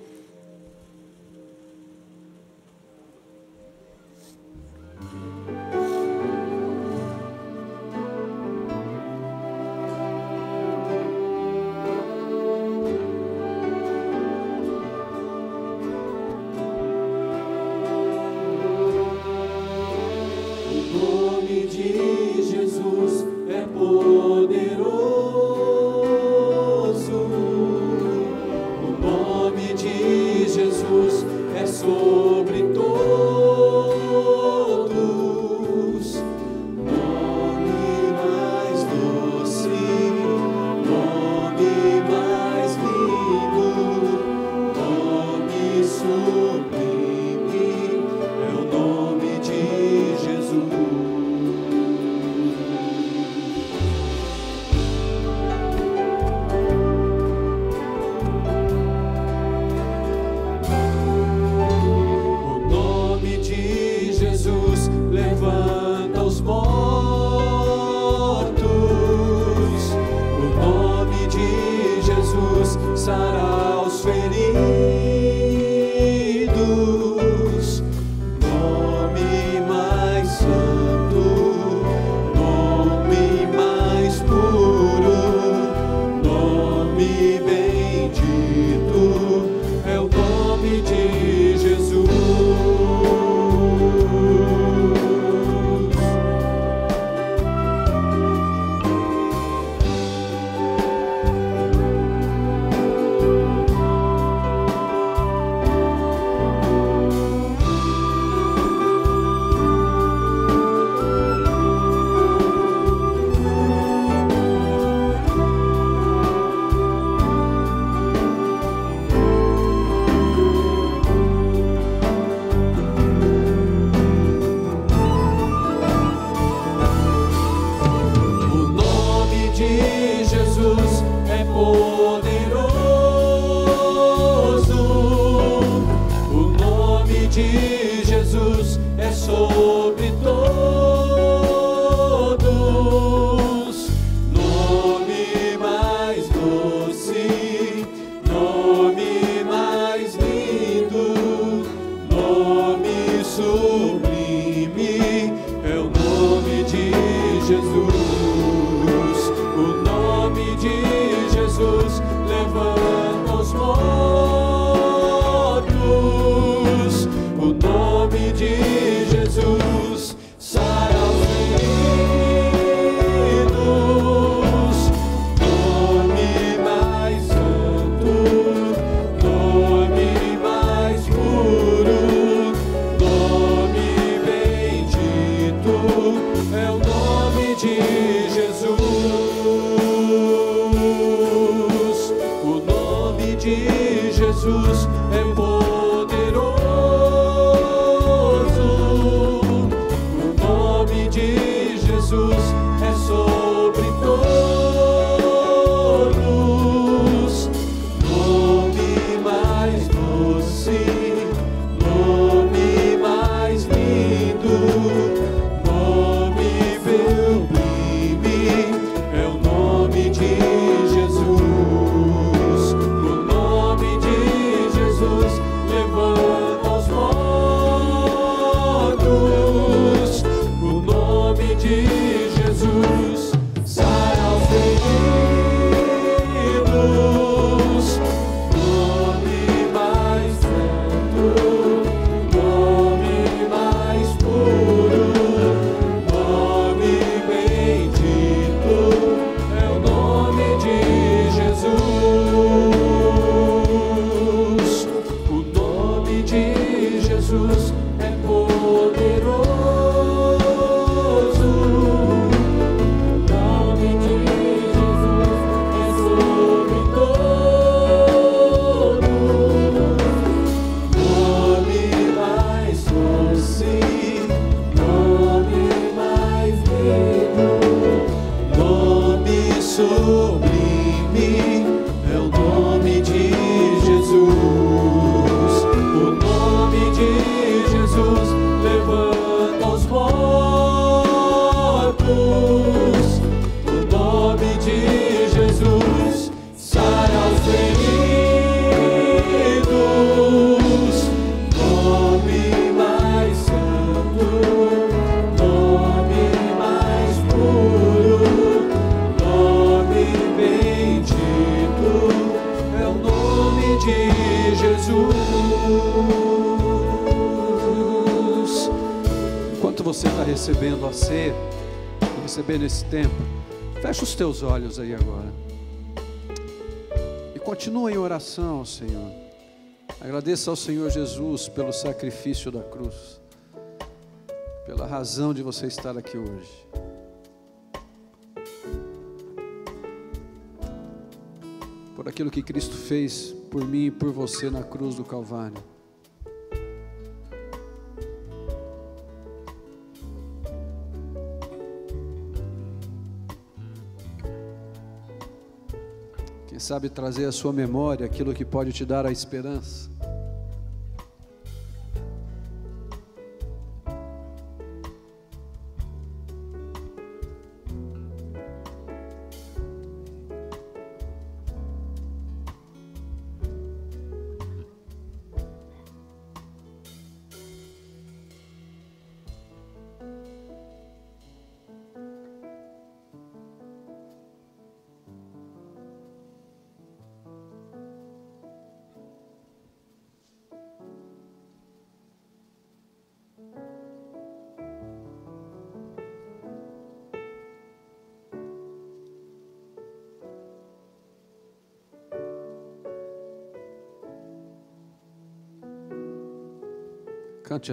Tempo, fecha os teus olhos aí agora. E continua em oração, Senhor. Agradeça ao Senhor Jesus pelo sacrifício da cruz, pela razão de você estar aqui hoje. Por aquilo que Cristo fez por mim e por você na cruz do Calvário. Quem sabe trazer à sua memória aquilo que pode te dar a esperança.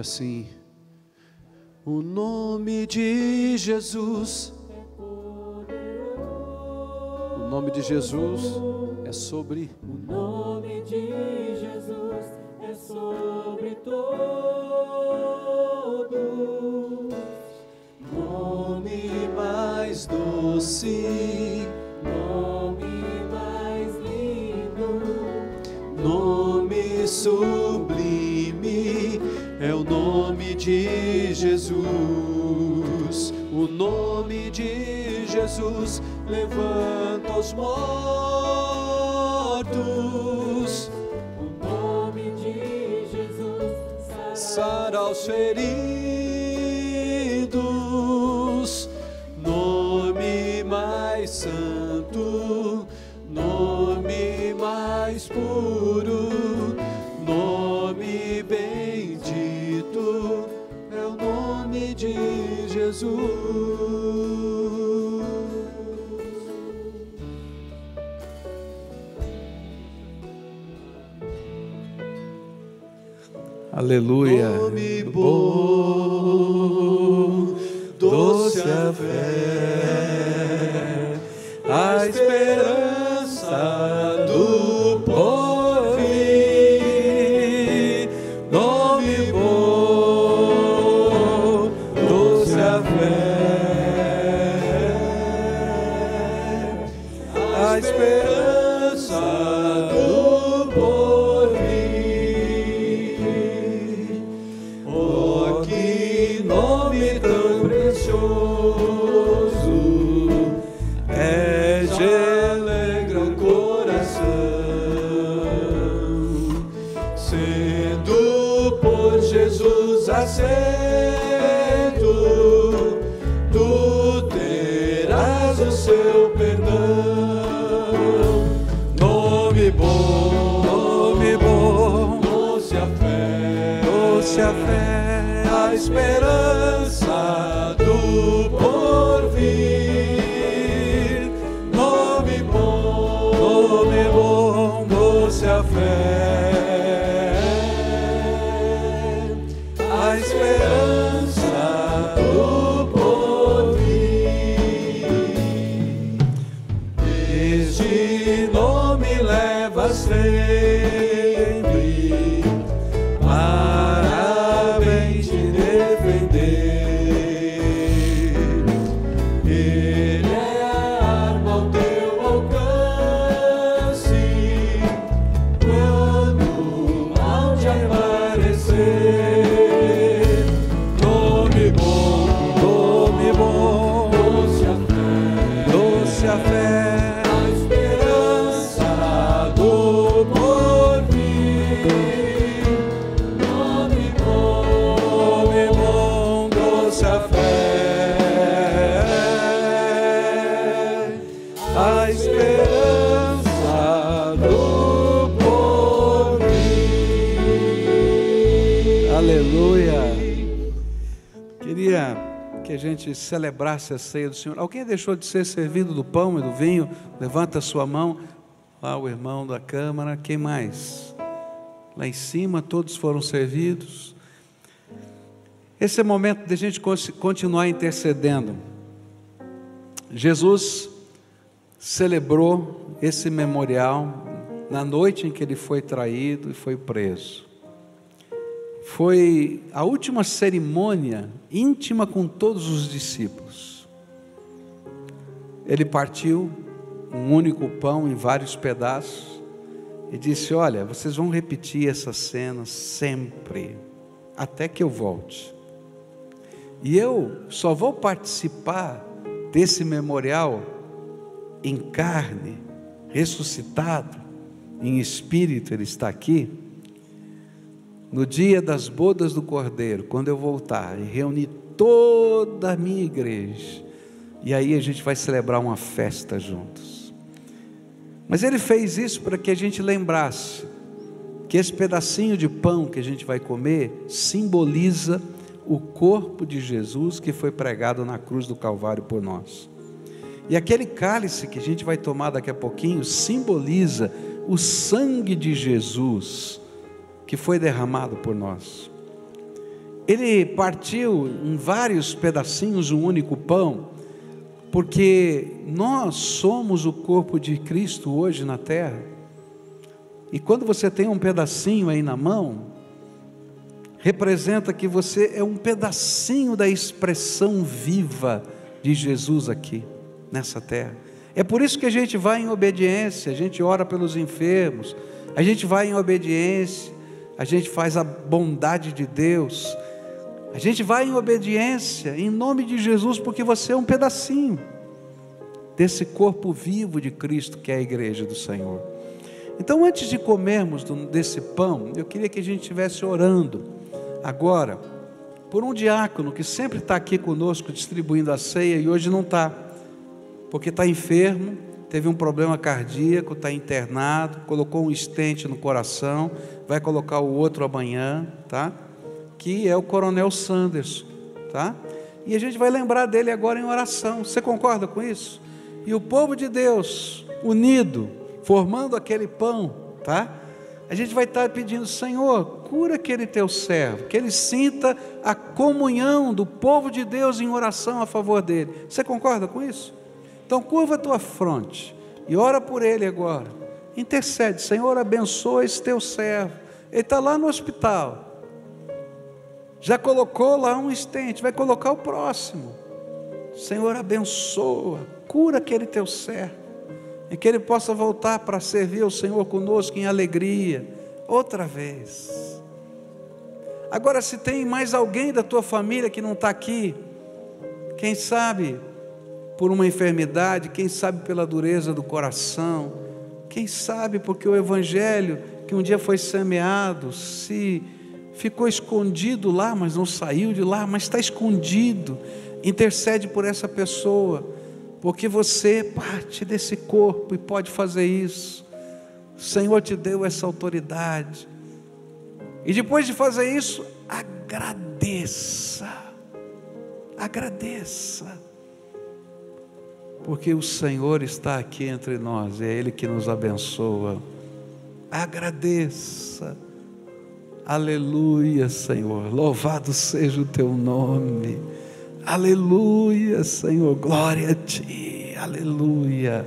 Assim. O nome de Jesus. O nome de Jesus é sobre. O nome de Jesus é sobre todos. Nome mais doce. Nome mais lindo. Nome sublime Jesus. O nome de Jesus levanta os mortos. O nome de Jesus Sara os feridos. Aleluia. Nome bom, celebrasse a ceia do Senhor. Alguém deixou de ser servido do pão e do vinho? Levanta a sua mão. Lá o irmão da câmara. Quem mais? Lá em cima todos foram servidos. Esse é o momento de a gente continuar intercedendo. Jesus celebrou esse memorial na noite em que ele foi traído e foi preso. Foi a última cerimônia íntima com todos os discípulos. Ele partiu um único pão em vários pedaços e disse: Olha, vocês vão repetir essa cena sempre, até que eu volte. E eu só vou participar desse memorial em carne, ressuscitado, em espírito, ele está aqui. No dia das bodas do Cordeiro, quando eu voltar e reunir toda a minha igreja, e aí a gente vai celebrar uma festa juntos. Mas ele fez isso para que a gente lembrasse que esse pedacinho de pão que a gente vai comer simboliza o corpo de Jesus que foi pregado na cruz do Calvário por nós. E aquele cálice que a gente vai tomar daqui a pouquinho simboliza o sangue de Jesus que foi derramado por nós. Ele partiu em vários pedacinhos um único pão, porque nós somos o corpo de Cristo hoje na terra. E quando você tem um pedacinho aí na mão, representa que você é um pedacinho da expressão viva de Jesus aqui, nessa terra. É por isso que a gente vai em obediência, a gente ora pelos enfermos, a gente vai em obediência, a gente faz a bondade de Deus, a gente vai em obediência, em nome de Jesus, porque você é um pedacinho desse corpo vivo de Cristo que é a igreja do Senhor. Então, antes de comermos desse pão, eu queria que a gente estivesse orando agora por um diácono que sempre está aqui conosco distribuindo a ceia e hoje não está, porque está enfermo, teve um problema cardíaco, está internado, colocou um estente no coração, vai colocar o outro amanhã, tá? Que é o Coronel Sanderson, tá? E a gente vai lembrar dele agora em oração. Você concorda com isso? E o povo de Deus, unido, formando aquele pão, tá? A gente vai estar pedindo, Senhor, cura aquele teu servo, que ele sinta a comunhão do povo de Deus em oração a favor dele. Você concorda com isso? Então curva a tua fronte e ora por ele agora. Intercede, Senhor, abençoa esse teu servo. Ele está lá no hospital. Já colocou lá um estente, vai colocar o próximo. Senhor, abençoa, cura aquele teu servo e que ele possa voltar para servir ao Senhor conosco em alegria, outra vez. Agora, se tem mais alguém da tua família que não está aqui, quem sabe por uma enfermidade, quem sabe pela dureza do coração, quem sabe porque o Evangelho que um dia foi semeado, se ficou escondido lá, mas não saiu de lá, mas está escondido, intercede por essa pessoa porque você é parte desse corpo e pode fazer isso. O Senhor te deu essa autoridade. E depois de fazer isso, agradeça. Agradeça. Porque o Senhor está aqui entre nós, é Ele que nos abençoa. Agradeça. Aleluia, Senhor. Louvado seja o teu nome. Aleluia, Senhor, glória a Ti, aleluia.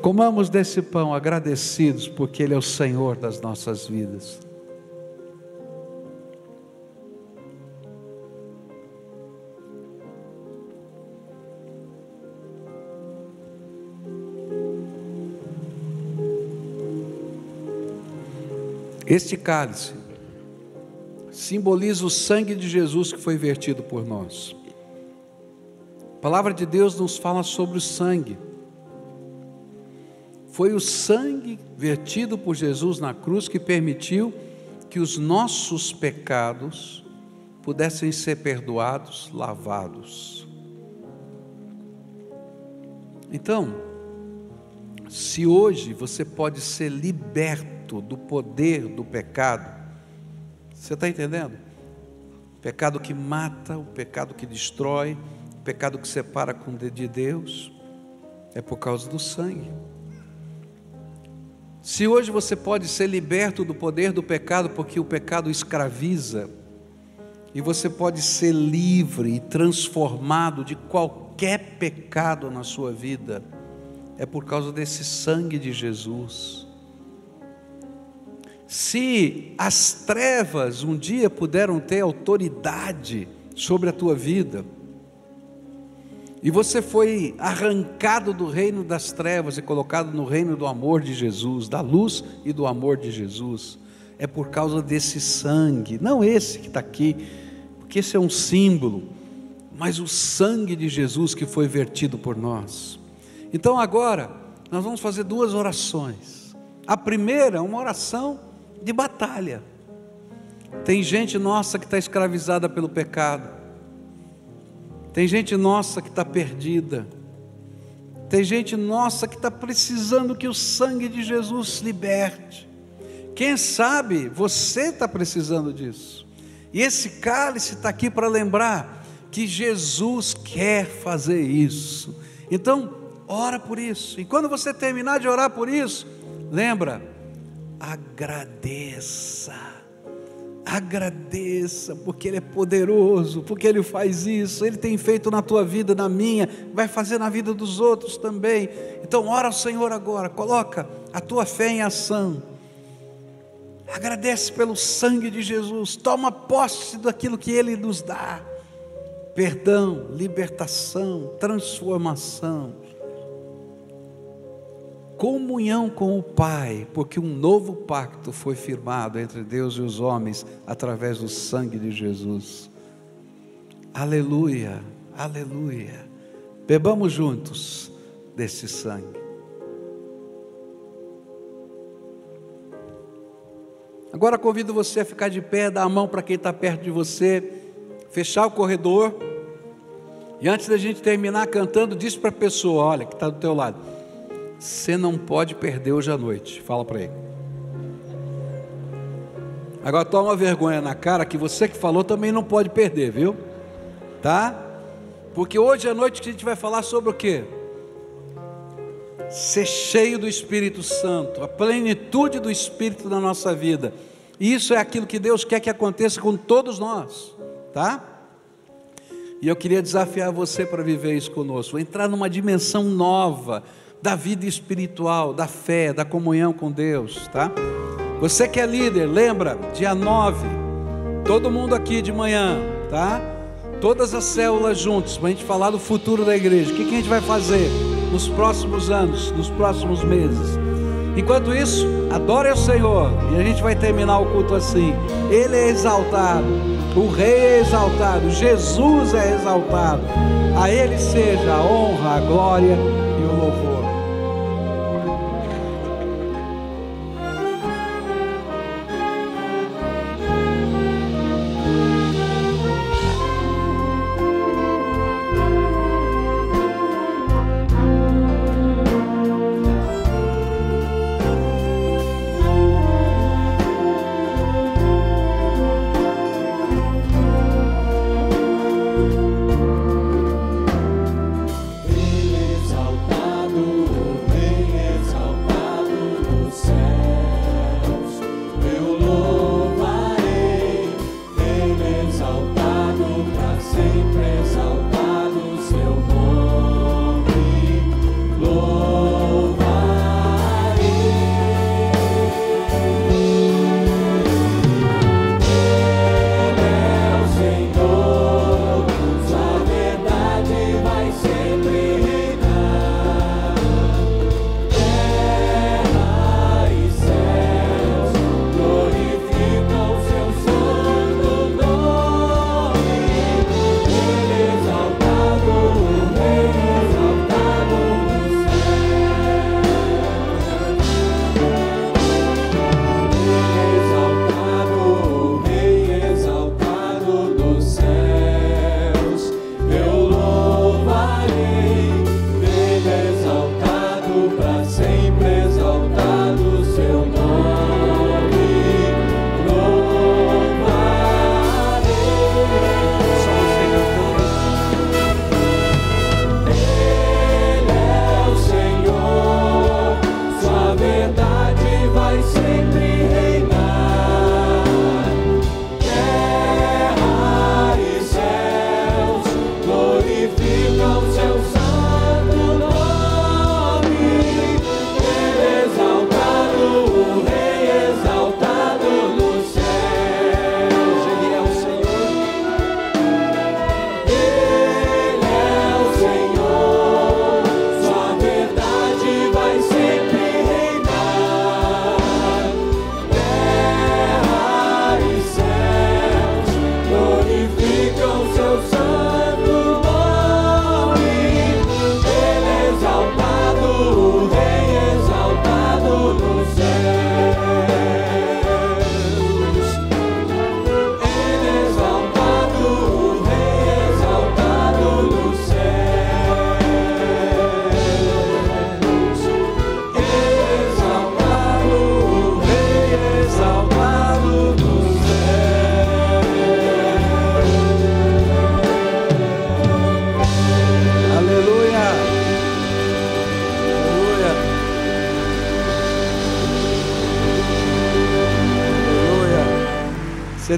Comamos desse pão agradecidos, porque Ele é o Senhor das nossas vidas. Este cálice simboliza o sangue de Jesus que foi vertido por nós. A palavra de Deus nos fala sobre o sangue. Foi o sangue vertido por Jesus na cruz que permitiu que os nossos pecados pudessem ser perdoados, lavados. Então, se hoje você pode ser liberto do poder do pecado, você está entendendo? pecado que mata, o pecado que destrói, o pecado que separa com de Deus, é por causa do sangue. Se hoje você pode ser liberto do poder do pecado, porque o pecado escraviza, e você pode ser livre e transformado de qualquer pecado na sua vida, é por causa desse sangue de Jesus. Se as trevas um dia puderam ter autoridade sobre a tua vida, e você foi arrancado do reino das trevas e colocado no reino do amor de Jesus, da luz e do amor de Jesus, é por causa desse sangue, não esse que está aqui, porque esse é um símbolo, mas o sangue de Jesus que foi vertido por nós. Então agora, nós vamos fazer duas orações. A primeira, uma oração de batalha. Tem gente nossa que está escravizada pelo pecado. Tem gente nossa que está perdida. Tem gente nossa que está precisando que o sangue de Jesus liberte. Quem sabe você está precisando disso. E esse cálice está aqui para lembrar que Jesus quer fazer isso. Então, ora por isso. E quando você terminar de orar por isso, lembra, agradeça. Agradeça, porque Ele é poderoso, porque Ele faz isso, Ele tem feito na tua vida, na minha, vai fazer na vida dos outros também. Então, ora ao Senhor agora, coloca a tua fé em ação. Agradece pelo sangue de Jesus, toma posse daquilo que Ele nos dá: perdão, libertação, transformação comunhão com o Pai, porque um novo pacto foi firmado entre Deus e os homens através do sangue de Jesus. Aleluia, aleluia. Bebamos juntos desse sangue. Agora convido você a ficar de pé, dar a mão para quem está perto de você, fechar o corredor. E antes da gente terminar cantando, diz para a pessoa: olha, que está do teu lado você não pode perder hoje à noite. Fala para ele. Agora toma vergonha na cara que você que falou também não pode perder, viu? Tá? Porque hoje à noite a gente vai falar sobre o quê? Ser cheio do Espírito Santo, a plenitude do Espírito na nossa vida. Isso é aquilo que Deus quer que aconteça com todos nós, tá? E eu queria desafiar você para viver isso conosco, entrar numa dimensão nova da vida espiritual, da fé, da comunhão com Deus, tá? Você que é líder, lembra, dia 9, todo mundo aqui de manhã, tá? Todas as células juntos, para a gente falar do futuro da igreja. O que, que a gente vai fazer nos próximos anos, nos próximos meses? Enquanto isso, adore o Senhor. E a gente vai terminar o culto assim. Ele é exaltado, o Rei é exaltado, Jesus é exaltado. A Ele seja a honra, a glória e o louvor.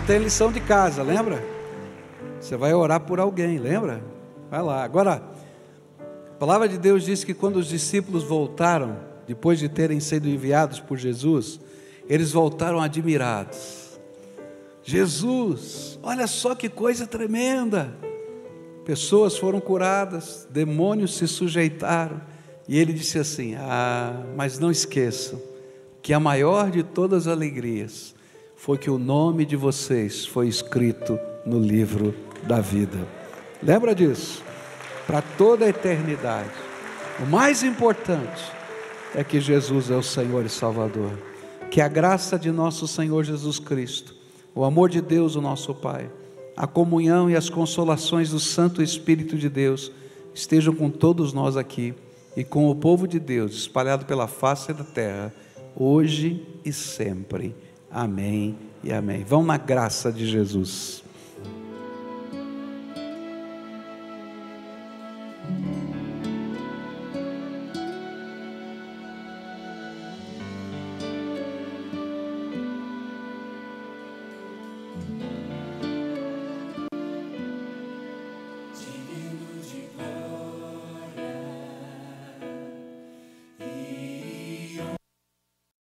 Tem lição de casa, lembra? Você vai orar por alguém, lembra? Vai lá. Agora, a palavra de Deus diz que quando os discípulos voltaram, depois de terem sido enviados por Jesus, eles voltaram admirados. Jesus, olha só que coisa tremenda! Pessoas foram curadas, demônios se sujeitaram, e ele disse assim: Ah, mas não esqueçam que a maior de todas as alegrias foi que o nome de vocês foi escrito no livro da vida. Lembra disso? Para toda a eternidade. O mais importante é que Jesus é o Senhor e Salvador. Que a graça de nosso Senhor Jesus Cristo, o amor de Deus, o nosso Pai, a comunhão e as consolações do Santo Espírito de Deus estejam com todos nós aqui e com o povo de Deus espalhado pela face da terra, hoje e sempre. Amém e amém. Vão na graça de Jesus.